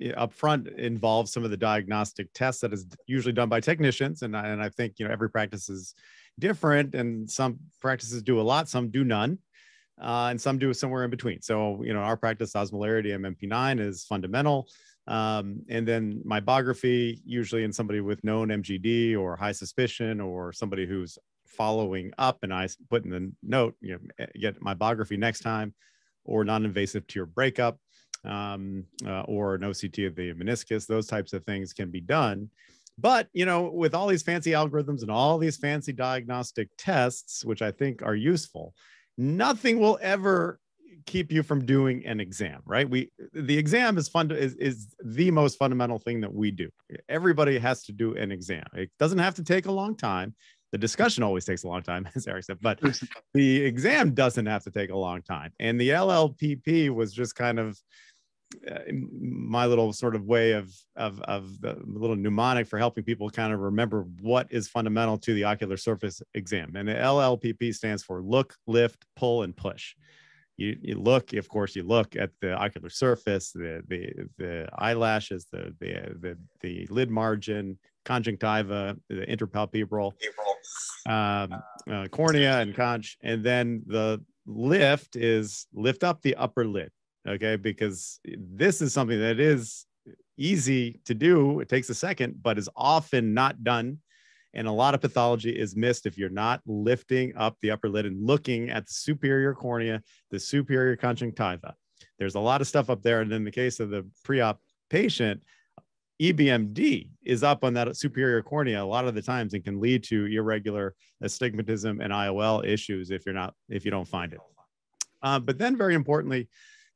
Speaker 4: upfront involves some of the diagnostic tests that is usually done by technicians. And, and I think, you know, every practice is different, and some practices do a lot, some do none. uh, and some do somewhere in between. So, you know, our practice, osmolarity MMP9 is fundamental. Um, and then meibography, usually in somebody with known MGD or high suspicion or somebody who's following up, and I put in the note, you know, get meibography next time, or non-invasive tear breakup, um, uh, or an OCT of the meniscus. Those types of things can be done. But you know, with all these fancy algorithms and all these fancy diagnostic tests, which I think are useful, nothing will ever keep you from doing an exam right we the exam is fun is, is the most fundamental thing that we do everybody has to do an exam it doesn't have to take a long time the discussion always takes a long time as eric said but the exam doesn't have to take a long time. And the llpp was just kind of uh, my little sort of way of of of the little mnemonic for helping people kind of remember what is fundamental to the ocular surface exam. And the llpp stands for look lift pull and push. You, you look, of course, you look at the ocular surface, the the the eyelashes, the the the, the lid margin, conjunctiva, the interpalpebral, um, uh, cornea, and conch, and then the lift is lift up the upper lid. Okay, because this is something that is easy to do. It takes a second, but is often not done and a lot of pathology is missed if you're not lifting up the upper lid and looking at the superior cornea, the superior conjunctiva. There's a lot of stuff up there. And in the case of the pre op patient, EBMD is up on that superior cornea a lot of the times and can lead to irregular astigmatism and IOL issues if you're not if you don't find it. Uh, but then, very importantly,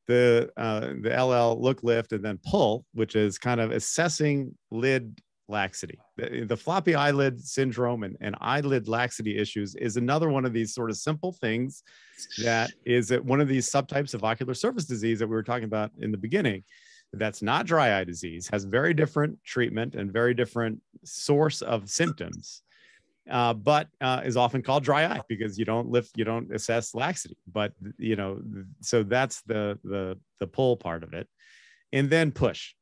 Speaker 4: the uh, the LL look lift and then pull, which is kind of assessing lid laxity. The, the, floppy eyelid syndrome and, and eyelid laxity issues is another one of these sort of simple things that is one of these subtypes of ocular surface disease that we were talking about in the beginning. That's not dry eye disease, has very different treatment and very different source of symptoms. Uh, but uh, is often called dry eye because you don't lift, you don't assess laxity. But you know, so that's the the the pull part of it, and then push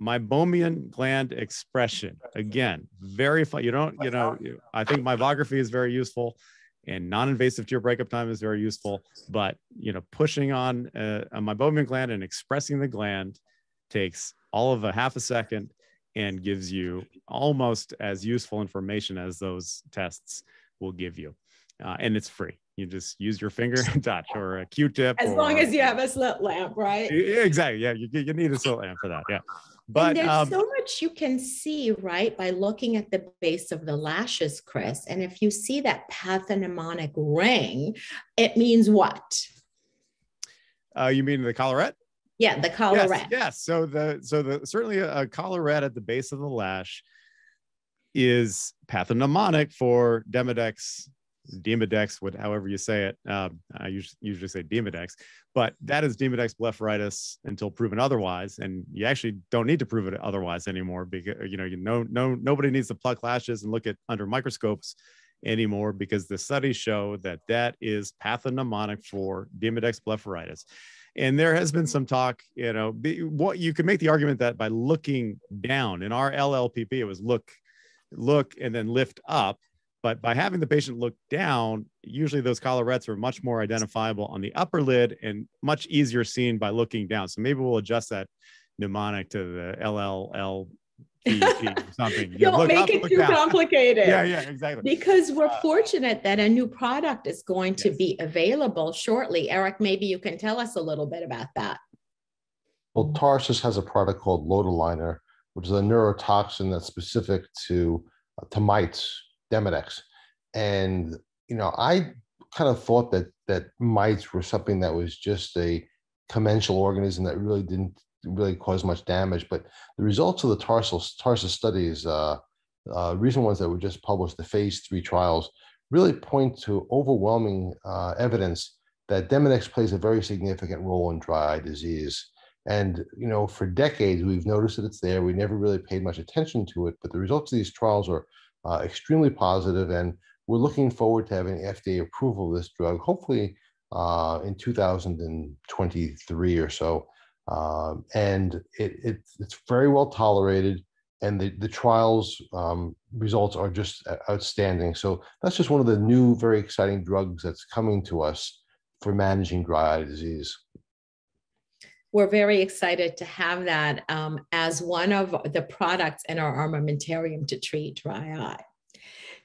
Speaker 4: meibomian gland expression again very fun you don't you know i think meibography is very useful and non-invasive tear breakup time is very useful but you know pushing on a, a meibomian gland and expressing the gland takes all of a half a second and gives you almost as useful information as those tests will give you uh, and it's free you just use your finger and touch or a q-tip
Speaker 2: as
Speaker 4: or,
Speaker 2: long as you have a slit lamp right
Speaker 4: exactly yeah you, you need a slit lamp for that yeah but
Speaker 2: and there's um, so much you can see, right, by looking at the base of the lashes, Chris. And if you see that pathognomonic ring, it means what?
Speaker 4: Uh, you mean the collarette?
Speaker 2: Yeah, the collarette.
Speaker 4: Yes, yes. So the so the certainly a, a collarette at the base of the lash is pathognomonic for Demodex Demodex, what, however you say it. Um, I usually, usually say Demodex, but that is Demodex blepharitis until proven otherwise. And you actually don't need to prove it otherwise anymore because, you know, you know, no, nobody needs to pluck lashes and look at under microscopes anymore because the studies show that that is pathognomonic for Demodex blepharitis. And there has been some talk, you know, be, what you could make the argument that by looking down in our LLPP, it was look, look, and then lift up but by having the patient look down, usually those collarettes are much more identifiable on the upper lid and much easier seen by looking down. So maybe we'll adjust that mnemonic to the LLL something.
Speaker 2: You Don't make up, it too down. complicated.
Speaker 4: yeah, yeah, exactly.
Speaker 2: Because we're uh, fortunate that a new product is going yes. to be available shortly. Eric, maybe you can tell us a little bit about that.
Speaker 3: Well, Tarsus has a product called Lotilaner, which is a neurotoxin that's specific to uh, to mites Demodex. And, you know, I kind of thought that that mites were something that was just a commensal organism that really didn't really cause much damage. But the results of the Tarsus, Tarsus studies, uh, uh, recent ones that were just published, the phase three trials, really point to overwhelming uh, evidence that Demodex plays a very significant role in dry eye disease. And you know, for decades we've noticed that it's there. We never really paid much attention to it, but the results of these trials are uh, extremely positive, and we're looking forward to having FDA approval of this drug, hopefully uh, in 2023 or so. Um, and it, it, it's very well tolerated, and the, the trials um, results are just outstanding. So that's just one of the new, very exciting drugs that's coming to us for managing dry eye disease.
Speaker 2: We're very excited to have that um, as one of the products in our armamentarium to treat dry eye.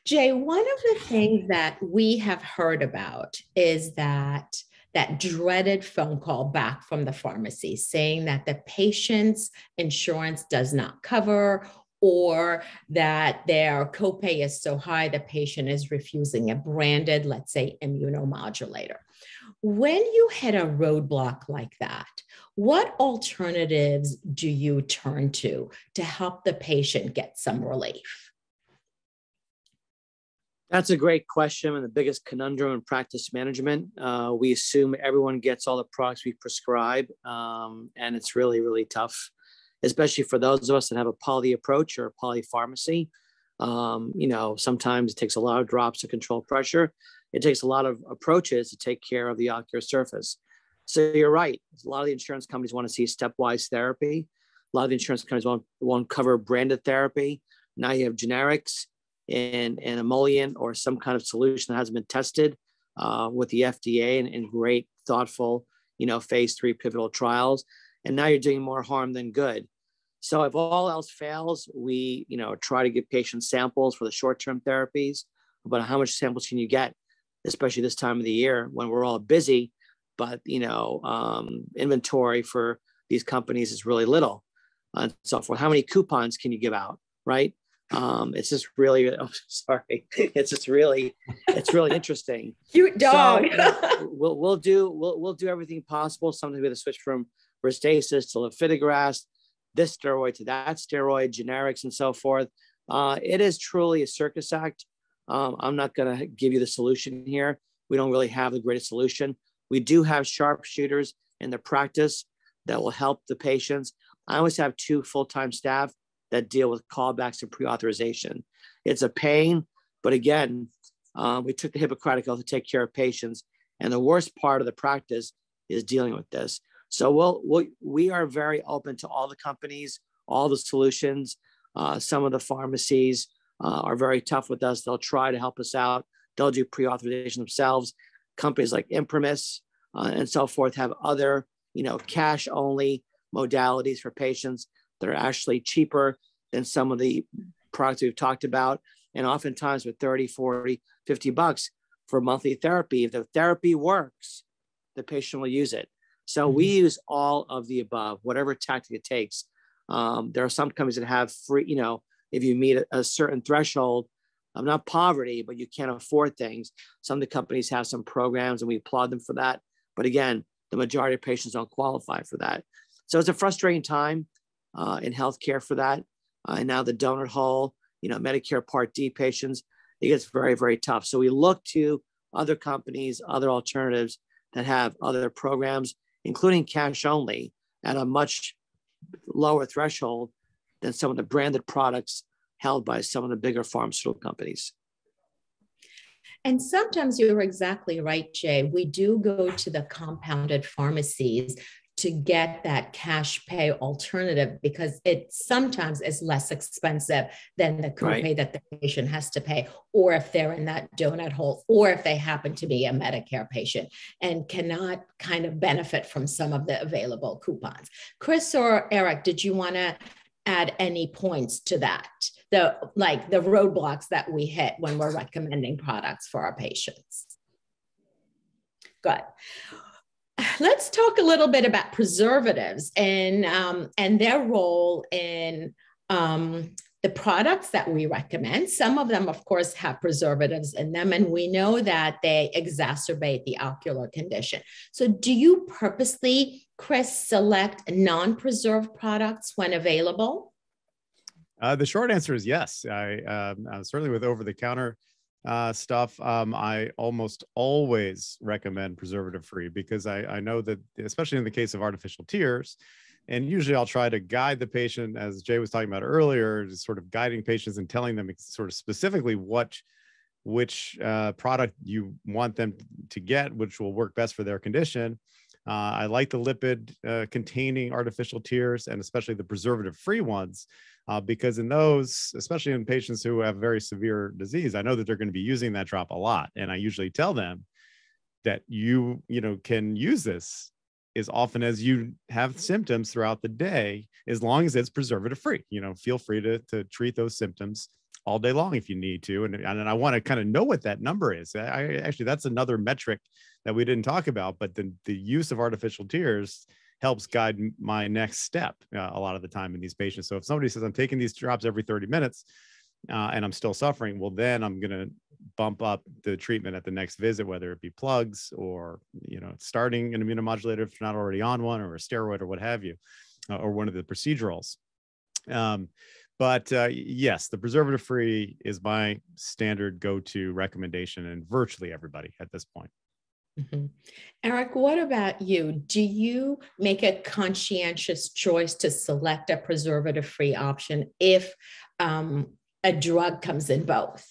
Speaker 2: Jai, one of the things that we have heard about is that that dreaded phone call back from the pharmacy saying that the patient's insurance does not cover or that their copay is so high the patient is refusing a branded, let's say, immunomodulator. When you hit a roadblock like that, what alternatives do you turn to to help the patient get some relief?
Speaker 5: That's a great question and the biggest conundrum in practice management. Uh, we assume everyone gets all the products we prescribe, um, and it's really, really tough, especially for those of us that have a poly approach or a polypharmacy. Um, you know, sometimes it takes a lot of drops to control pressure. It takes a lot of approaches to take care of the ocular surface. So you're right. A lot of the insurance companies want to see stepwise therapy. A lot of the insurance companies won't, won't cover branded therapy. Now you have generics in an emollient or some kind of solution that hasn't been tested uh, with the FDA and, and great, thoughtful, you know, phase three pivotal trials. And now you're doing more harm than good. So if all else fails, we, you know, try to give patient samples for the short-term therapies. But how much samples can you get, especially this time of the year when we're all busy, but you know, um, inventory for these companies is really little, and so forth. How many coupons can you give out, right? Um, it's just really oh, sorry. It's just really it's really interesting.
Speaker 2: Cute dog.
Speaker 5: so, we'll, we'll do we'll, we'll do everything possible. Sometimes we have to switch from restasis to lifitegrast this steroid to that steroid generics and so forth. Uh, it is truly a circus act. Um, i'm not going to give you the solution here. We don't really have the greatest solution. We do have sharpshooters in the practice that will help the patients. I always have two full-time staff that deal with callbacks and pre-authorization. It's a pain, but again, uh, we took the Hippocratic Oath to take care of patients, and the worst part of the practice is dealing with this. So we'll, we'll we are very open to all the companies, all the solutions. Uh, some of the pharmacies uh, are very tough with us. They'll try to help us out. They'll do pre-authorization themselves. Companies like Imprimis uh, and so forth have other, you know, cash-only modalities for patients that are actually cheaper than some of the products we've talked about. And oftentimes with 30, 40, 50 bucks for monthly therapy, if the therapy works, the patient will use it. So mm-hmm. we use all of the above, whatever tactic it takes. Um, there are some companies that have free, you know, if you meet a, a certain threshold of not poverty, but you can't afford things. Some of the companies have some programs and we applaud them for that. But again, the majority of patients don't qualify for that. So it's a frustrating time uh, in healthcare for that. Uh, and now the donut hole, you know, Medicare Part D patients, it gets very, very tough. So we look to other companies, other alternatives that have other programs, including cash only at a much lower threshold than some of the branded products held by some of the bigger pharmaceutical companies.
Speaker 2: And sometimes you're exactly right, Jai. We do go to the compounded pharmacies to get that cash pay alternative because it sometimes is less expensive than the copay right. that the patient has to pay, or if they're in that donut hole, or if they happen to be a Medicare patient and cannot kind of benefit from some of the available coupons. Chris or Eric, did you want to add any points to that? The like the roadblocks that we hit when we're recommending products for our patients. Good let's talk a little bit about preservatives and um, and their role in um, the products that we recommend. Some of them, of course, have preservatives in them, and we know that they exacerbate the ocular condition. So, do you purposely, Chris, select non-preserved products when available?
Speaker 4: Uh, the short answer is yes. I um, uh, certainly with over-the-counter uh, stuff, um, I almost always recommend preservative free because I, I know that, especially in the case of artificial tears, and usually I'll try to guide the patient, as Jai was talking about earlier, sort of guiding patients and telling them sort of specifically what which uh, product you want them to get, which will work best for their condition. Uh, I like the lipid uh, containing artificial tears and especially the preservative free ones uh, because in those, especially in patients who have very severe disease, I know that they're going to be using that drop a lot. And I usually tell them, that you you know can use this as often as you have symptoms throughout the day as long as it's preservative free you know feel free to, to treat those symptoms all day long if you need to and, and i want to kind of know what that number is i actually that's another metric that we didn't talk about but the, the use of artificial tears helps guide my next step uh, a lot of the time in these patients so if somebody says i'm taking these drops every 30 minutes uh, and i'm still suffering well then i'm going to bump up the treatment at the next visit whether it be plugs or you know starting an immunomodulator if you're not already on one or a steroid or what have you uh, or one of the procedurals um, but uh, yes, the preservative free is my standard go to recommendation and virtually everybody at this point.
Speaker 2: Mm-hmm. Eric, what about you? Do you make a conscientious choice to select a preservative free option if um, a drug comes in both?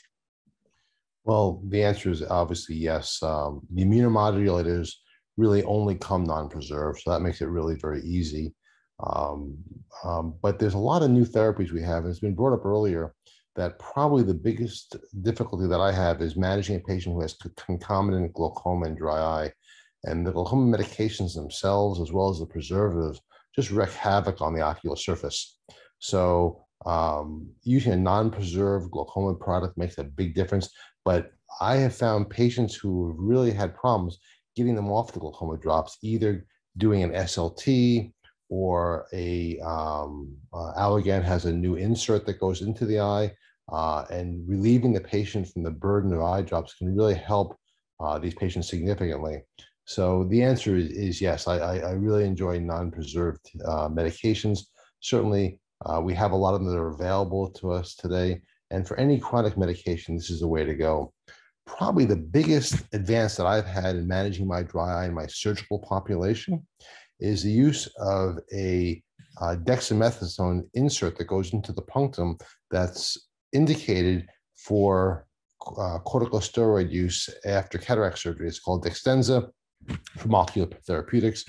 Speaker 3: Well, the answer is obviously yes. Um, the immunomodulators really only come non preserved, so that makes it really very easy. Um, um, but there's a lot of new therapies we have. It's been brought up earlier that probably the biggest difficulty that I have is managing a patient who has concomitant glaucoma and dry eye. And the glaucoma medications themselves, as well as the preservatives, just wreak havoc on the ocular surface. So um, using a non-preserved glaucoma product makes a big difference. But I have found patients who really had problems getting them off the glaucoma drops, either doing an SLT or a um, uh, Allergan has a new insert that goes into the eye, uh, and relieving the patient from the burden of eye drops can really help uh, these patients significantly. So the answer is, is yes. I, I, I, really enjoy non-preserved uh, medications. Certainly, uh, we have a lot of them that are available to us today. And for any chronic medication, this is the way to go. Probably the biggest advance that I've had in managing my dry eye in my surgical population is the use of a uh, dexamethasone insert that goes into the punctum that's indicated for uh, corticosteroid use after cataract surgery. It's called Dextenza from Ocular Therapeutix.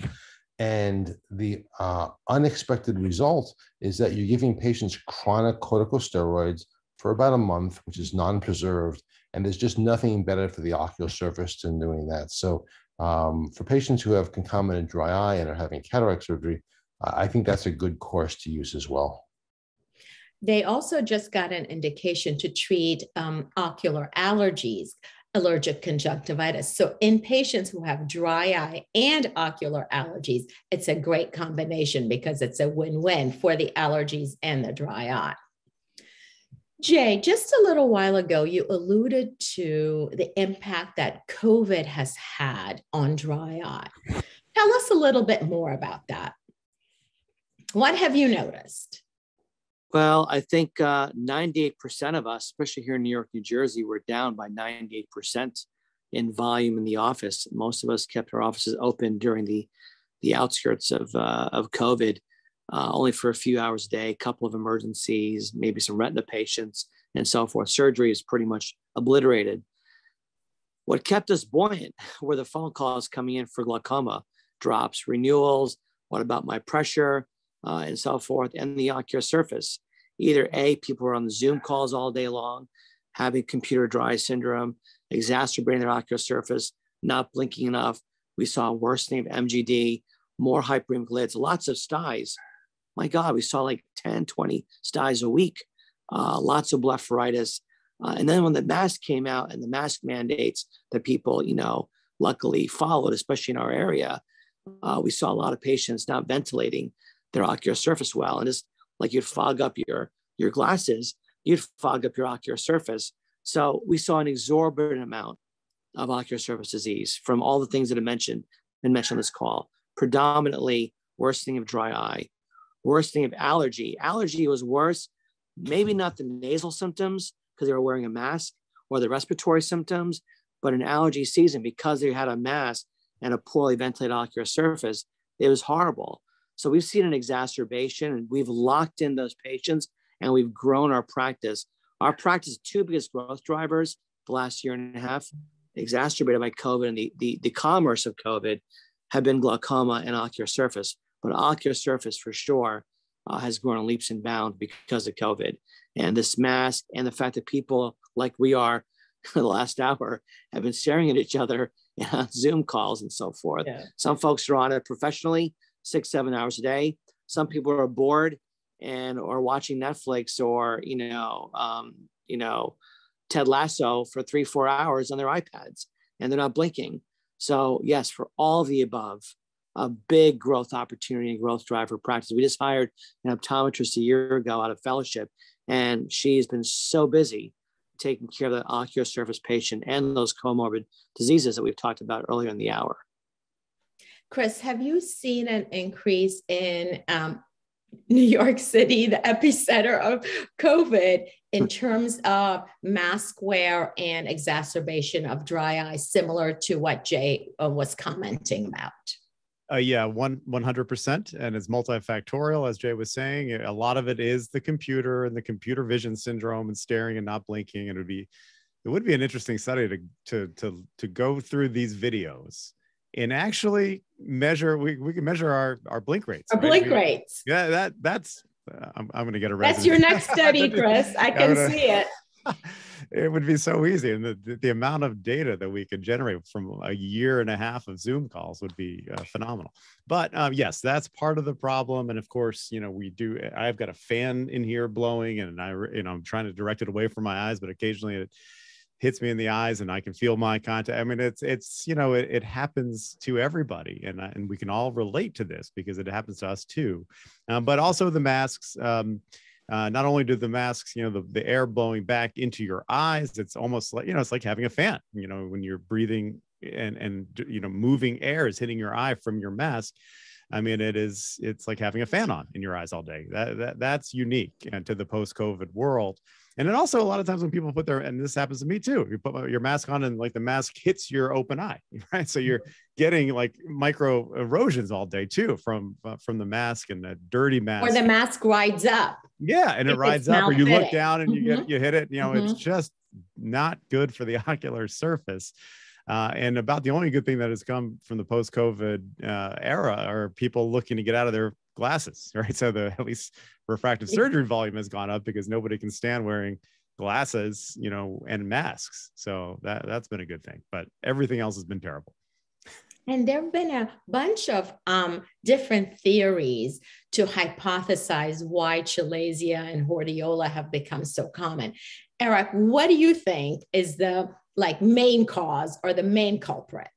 Speaker 3: And the uh, unexpected result is that you're giving patients chronic corticosteroids for about a month, which is non preserved. And there's just nothing better for the ocular surface than doing that. So um, for patients who have concomitant dry eye and are having cataract surgery, I think that's a good course to use as well.
Speaker 2: They also just got an indication to treat um, ocular allergies, allergic conjunctivitis. So, in patients who have dry eye and ocular allergies, it's a great combination because it's a win win for the allergies and the dry eye. Jai, just a little while ago, you alluded to the impact that COVID has had on dry eye. Tell us a little bit more about that. What have you noticed?
Speaker 5: Well, I think uh, 98% of us, especially here in New York, New Jersey, were down by 98% in volume in the office. Most of us kept our offices open during the, the outskirts of, uh, of COVID uh, only for a few hours a day, a couple of emergencies, maybe some retina patients, and so forth. Surgery is pretty much obliterated. What kept us buoyant were the phone calls coming in for glaucoma drops, renewals, what about my pressure, uh, and so forth, and the ocular surface. Either A, people were on the Zoom calls all day long, having computer dry syndrome, exacerbating their ocular surface, not blinking enough. We saw worsening of MGD, more hyperemic lids, lots of styes my God, we saw like 10, 20 styes a week, uh, lots of blepharitis. Uh, and then when the mask came out and the mask mandates that people, you know, luckily followed, especially in our area, uh, we saw a lot of patients not ventilating their ocular surface well. And just like you'd fog up your, your glasses, you'd fog up your ocular surface. So we saw an exorbitant amount of ocular surface disease from all the things that have mentioned been mentioned on this call, predominantly worsening of dry eye, worsening of allergy. Allergy was worse, maybe not the nasal symptoms because they were wearing a mask or the respiratory symptoms, but an allergy season, because they had a mask and a poorly ventilated ocular surface, it was horrible. So we've seen an exacerbation and we've locked in those patients and we've grown our practice. Our practice, two biggest growth drivers the last year and a half, exacerbated by COVID and the, the, the commerce of COVID, have been glaucoma and ocular surface but ocular surface for sure uh, has grown leaps and bounds because of COVID. And this mask and the fact that people like we are the last hour have been staring at each other on Zoom calls and so forth. Yeah. Some folks are on it professionally, six, seven hours a day. Some people are bored and or watching Netflix or you know, um, you know, Ted Lasso for three, four hours on their iPads, and they're not blinking. So yes, for all the above, a big growth opportunity and growth driver for practice. We just hired an optometrist a year ago out of fellowship, and she's been so busy taking care of the ocular surface patient and those comorbid diseases that we've talked about earlier in the hour.
Speaker 2: Chris, have you seen an increase in um, New York City, the epicenter of COVID, in terms of mask wear and exacerbation of dry eye, similar to what Jai uh, was commenting about?
Speaker 4: Uh, yeah, one one hundred percent, and it's multifactorial, as Jai was saying. A lot of it is the computer and the computer vision syndrome and staring and not blinking. And it would be, it would be an interesting study to to to to go through these videos and actually measure. We we can measure our our blink rates.
Speaker 2: Our right? blink we, rates.
Speaker 4: Yeah, that that's. Uh, I'm I'm going to get a.
Speaker 2: That's your next study, Chris. I can see it.
Speaker 4: it would be so easy and the, the amount of data that we could generate from a year and a half of zoom calls would be uh, phenomenal but um, yes that's part of the problem and of course you know we do i've got a fan in here blowing and i you know i'm trying to direct it away from my eyes but occasionally it hits me in the eyes and I can feel my contact. I mean, it's, it's, you know, it, it happens to everybody and, and we can all relate to this because it happens to us too. Um, but also the masks, um, uh, not only do the masks, you know, the, the air blowing back into your eyes, it's almost like, you know, it's like having a fan, you know, when you're breathing and, and, you know, moving air is hitting your eye from your mask. I mean, it is, it's like having a fan on in your eyes all day. That, that that's unique and to the post-COVID world. And then also a lot of times when people put their, and this happens to me too, you put your mask on and like the mask hits your open eye, right? So you're mm-hmm. getting like micro erosions all day too from uh, from the mask and the dirty mask.
Speaker 2: Or the mask rides up.
Speaker 4: Yeah, and it rides up, or you look down and you mm-hmm. get you hit it. You know, mm-hmm. it's just not good for the ocular surface. Uh, and about the only good thing that has come from the post-COVID uh, era are people looking to get out of their glasses, right? So the at least refractive surgery volume has gone up because nobody can stand wearing glasses, you know, and masks. So that that's been a good thing. But everything else has been terrible.
Speaker 2: And there have been a bunch of um, different theories to hypothesize why chalazion and hordeola have become so common. Eric, what do you think is the like main cause or the main culprit?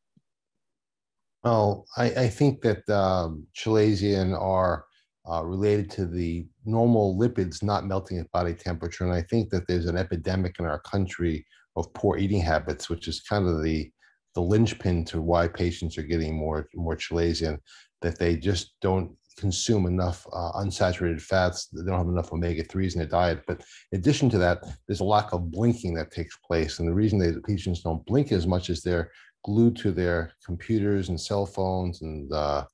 Speaker 3: Well, I, I think that um, chalazion are uh, related to the normal lipids not melting at body temperature. And I think that there's an epidemic in our country of poor eating habits, which is kind of the the linchpin to why patients are getting more more chalazion, that they just don't consume enough uh, unsaturated fats. They don't have enough omega threes in their diet. But in addition to that, there's a lack of blinking that takes place, and the reason that patients don't blink as much is they're glued to their computers and cell phones and uh,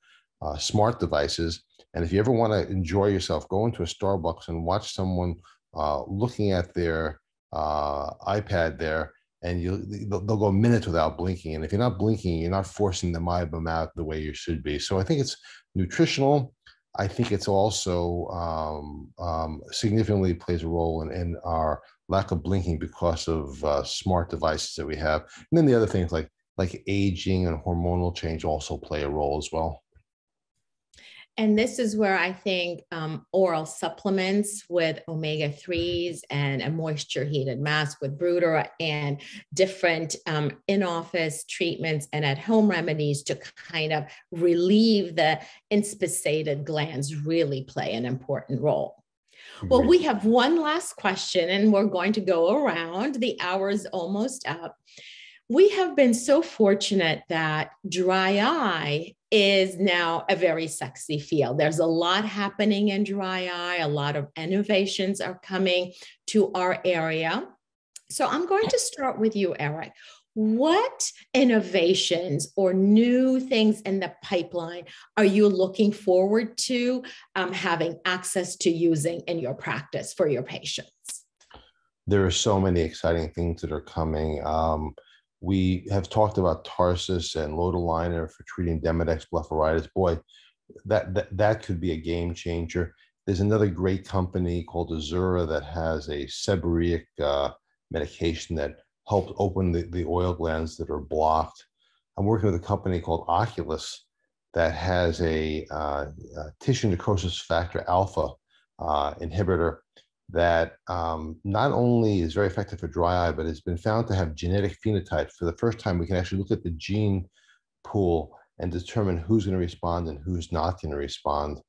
Speaker 3: uh, smart devices. And if you ever want to enjoy yourself, go into a Starbucks and watch someone uh, looking at their uh, iPad there and you they'll, they'll go minutes without blinking. And if you're not blinking, you're not forcing the meibum out the way you should be. So I think it's nutritional. I think it's also um, um, significantly plays a role in, in, our lack of blinking because of uh, smart devices that we have. And then the other things like like aging and hormonal change also play a role as well.
Speaker 2: And this is where I think um, oral supplements with omega 3s and a moisture heated mask with Brüder and different um, in office treatments and at home remedies to kind of relieve the inspissated glands really play an important role. Well, we have one last question and we're going to go around. The hour is almost up we have been so fortunate that dry eye is now a very sexy field. There's a lot happening in dry eye, a lot of innovations are coming to our area. So I'm going to start with you, Eric. What innovations or new things in the pipeline are you looking forward to um, having access to using in your practice for your patients?
Speaker 3: There are so many exciting things that are coming. Um, we have talked about Tarsus and lotilaner for treating Demodex blepharitis. Boy, that, that, that could be a game changer. There's another great company called Azura that has a seborrheic uh, medication that helps open the, the oil glands that are blocked. I'm working with a company called Oculis that has a, uh, a tissue necrosis factor alpha uh, inhibitor that um, not only is very effective for dry eye, but it's been found to have genetic phenotypes. For the first time, we can actually look at the gene pool and determine who's going to respond and who's not going to respond.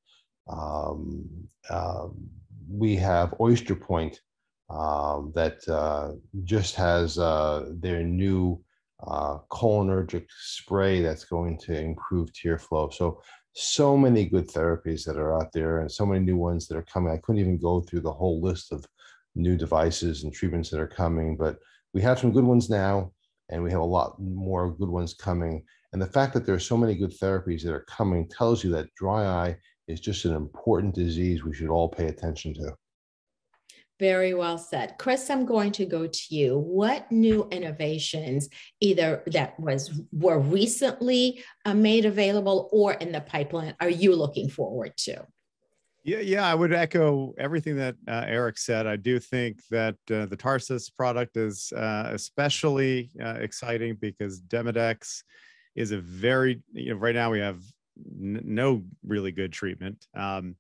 Speaker 3: Um, uh, we have Oyster Point um, that uh, just has uh, their new uh, cholinergic spray that's going to improve tear flow. So, so many good therapies that are out there and so many new ones that are coming. I couldn't even go through the whole list of new devices and treatments that are coming, but we have some good ones now and we have a lot more good ones coming. And the fact that there are so many good therapies that are coming tells you that dry eye is just an important disease we should all pay attention to.
Speaker 2: Very well said. Chris, I'm going to go to you. What new innovations, either that was were recently uh, made available or in the pipeline, are you looking forward to?
Speaker 4: Yeah, yeah, I would echo everything that uh, Eric said. I do think that uh, the Tarsus product is uh, especially uh, exciting because Demodex is a very, you know, right now we have no really good treatment. Um,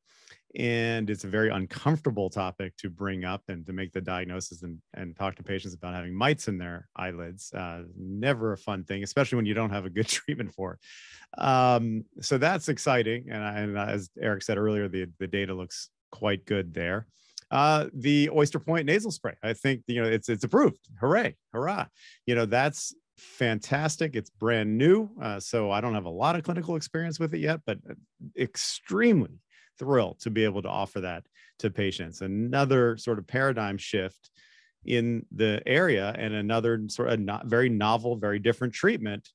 Speaker 4: and it's a very uncomfortable topic to bring up and to make the diagnosis and, and talk to patients about having mites in their eyelids uh, never a fun thing especially when you don't have a good treatment for it. Um, so that's exciting and, and, as eric said earlier the, the data looks quite good there. Uh, the oyster point nasal spray i think you know it's it's approved. Hooray hurrah. You know that's fantastic. It's brand new uh, so i don't have a lot of clinical experience with it yet but uh, extremely thrilled to be able to offer that to patients. Another sort of paradigm shift in the area and another sort of not very novel, very different treatment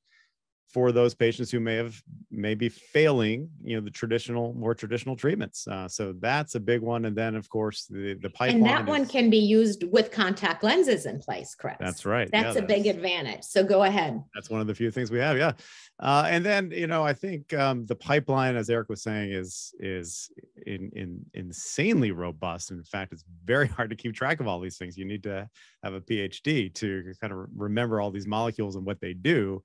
Speaker 4: for those patients who may have maybe failing you know the traditional more traditional treatments. Uh, so that's a big one. And then of course the the pipeline
Speaker 2: and that is, one can be used with contact lenses in place correct?
Speaker 4: That's right.
Speaker 2: That's yeah, a that's, big advantage. So go ahead.
Speaker 4: That's one of the few things we have. Yeah. Uh, and then you know i think um, the pipeline as eric was saying is is in, in insanely robust. In fact it's very hard to keep track of all these things. You need to have a phd to kind of remember all these molecules and what they do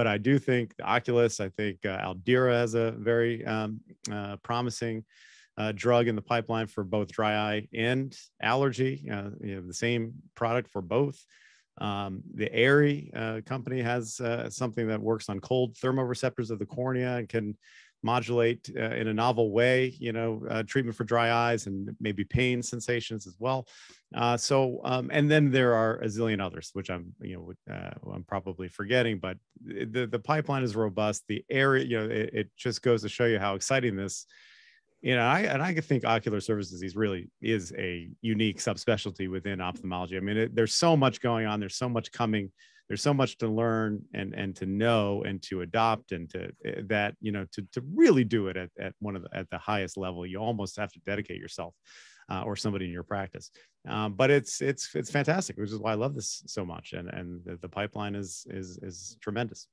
Speaker 4: but I do think the Oculis, I think uh, Aldeyra has a very um, uh, promising uh, drug in the pipeline for both dry eye and allergy. Uh, you know, the same product for both. Um, the Aerie uh, company has uh, something that works on cold thermoreceptors of the cornea and can modulate uh, in a novel way, you know, uh, treatment for dry eyes and maybe pain sensations as well. Uh, so, um, and then there are a zillion others, which I'm, you know, uh, I'm probably forgetting, but the, the pipeline is robust. The area, you know, it, it just goes to show you how exciting this, you know, I, and I think ocular surface disease really is a unique subspecialty within ophthalmology. I mean, it, there's so much going on. There's so much coming there's so much to learn and and to know and to adopt and to eh, that you know to to really do it at, at one of the at the highest level you almost have to dedicate yourself uh, or somebody in your practice. Um, but it's it's it's fantastic which is why i love this so much and and the, the pipeline is is is tremendous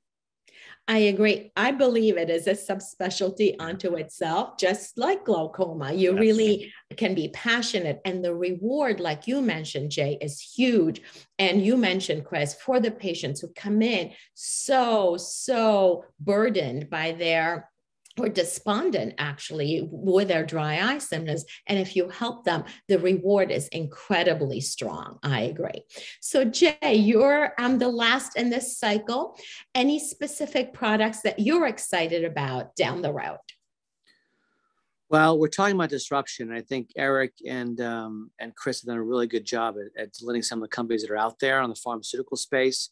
Speaker 2: I agree. I believe it is a subspecialty unto itself, just like glaucoma. You yes. really can be passionate, and the reward, like you mentioned, Jai, is huge. And you mentioned, Chris, for the patients who come in so, so burdened by their or despondent actually with their dry eye symptoms. And if you help them, the reward is incredibly strong. I agree. So, Jai, you're um, the last in this cycle. Any specific products that you're excited about down the road?
Speaker 5: Well, we're talking about disruption. I think Eric and um, and Chris have done a really good job at, at delineating some of the companies that are out there on the pharmaceutical space.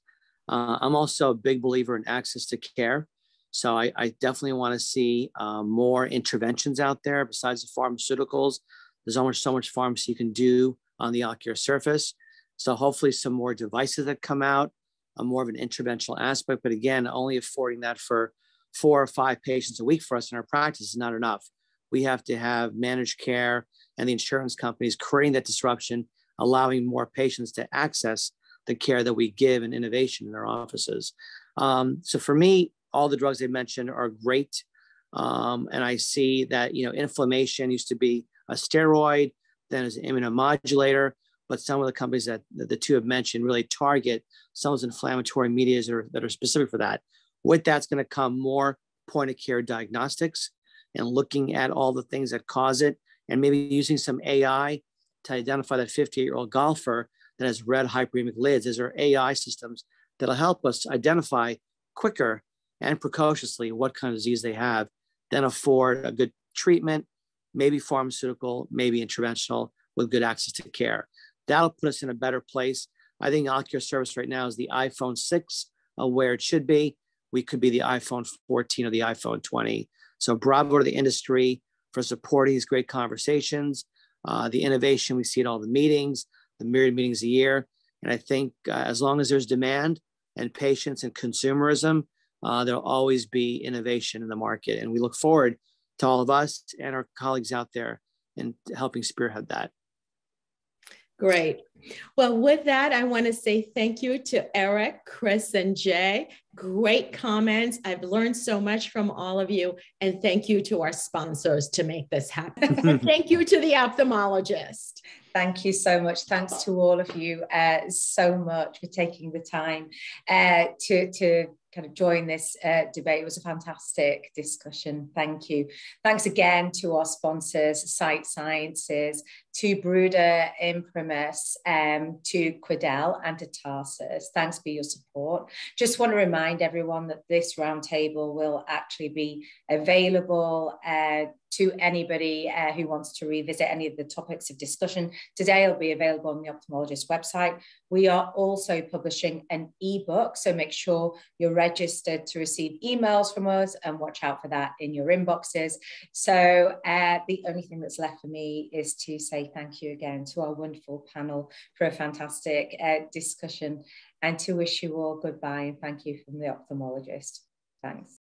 Speaker 5: Uh, I'm also a big believer in access to care. So I, I definitely want to see um, more interventions out there besides the pharmaceuticals. There's almost so much pharmacy you can do on the ocular surface. So hopefully some more devices that come out, a more of an interventional aspect. But again, only affording that for four or five patients a week for us in our practice is not enough. We have to have managed care and the insurance companies creating that disruption, allowing more patients to access the care that we give and innovation in our offices. Um, so for me, all the drugs they mentioned are great. Um, and I see that, you know, inflammation used to be a steroid, then as an immunomodulator, but some of the companies that, that the two have mentioned really target some of those inflammatory medias that are, that are specific for that. With that's going to come more point of care diagnostics and looking at all the things that cause it and maybe using some AI to identify that 58 year old golfer that has red hyperemic lids. Is are AI systems that'll help us identify quicker and precociously what kind of disease they have, then afford a good treatment, maybe pharmaceutical, maybe interventional with good access to care. That'll put us in a better place. I think Ocular Surface right now is the iPhone 6 uh, where it should be. We could be the iPhone 14 or the iPhone 20. So bravo to the industry for supporting these great conversations, uh, the innovation we see at all the meetings, the myriad meetings a year. And I think uh, as long as there's demand and patience and consumerism, uh, there'll always be innovation in the market. And we look forward to all of us and our colleagues out there in helping spearhead that.
Speaker 2: Great. Well, with that, I want to say thank you to Eric, Chris, and Jai. Great comments. I've learned so much from all of you. And thank you to our sponsors to make this happen. thank you to the ophthalmologist.
Speaker 1: Thank you so much. Thanks to all of you uh, so much for taking the time uh, to, to kind of join this uh, debate. It was a fantastic discussion. Thank you. Thanks again to our sponsors, Sight Sciences, to Brüder Imprimis, um, to Quidel and to Tarsus. Thanks for your support. Just want to remind everyone that this roundtable will actually be available uh, to anybody uh, who wants to revisit any of the topics of discussion. Today it'll be available on the ophthalmologist website. We are also publishing an ebook, so make sure you're registered to receive emails from us and watch out for that in your inboxes. So uh, the only thing that's left for me is to say thank you again to our wonderful panel for a fantastic uh, discussion and to wish you all goodbye and thank you from the ophthalmologist. Thanks.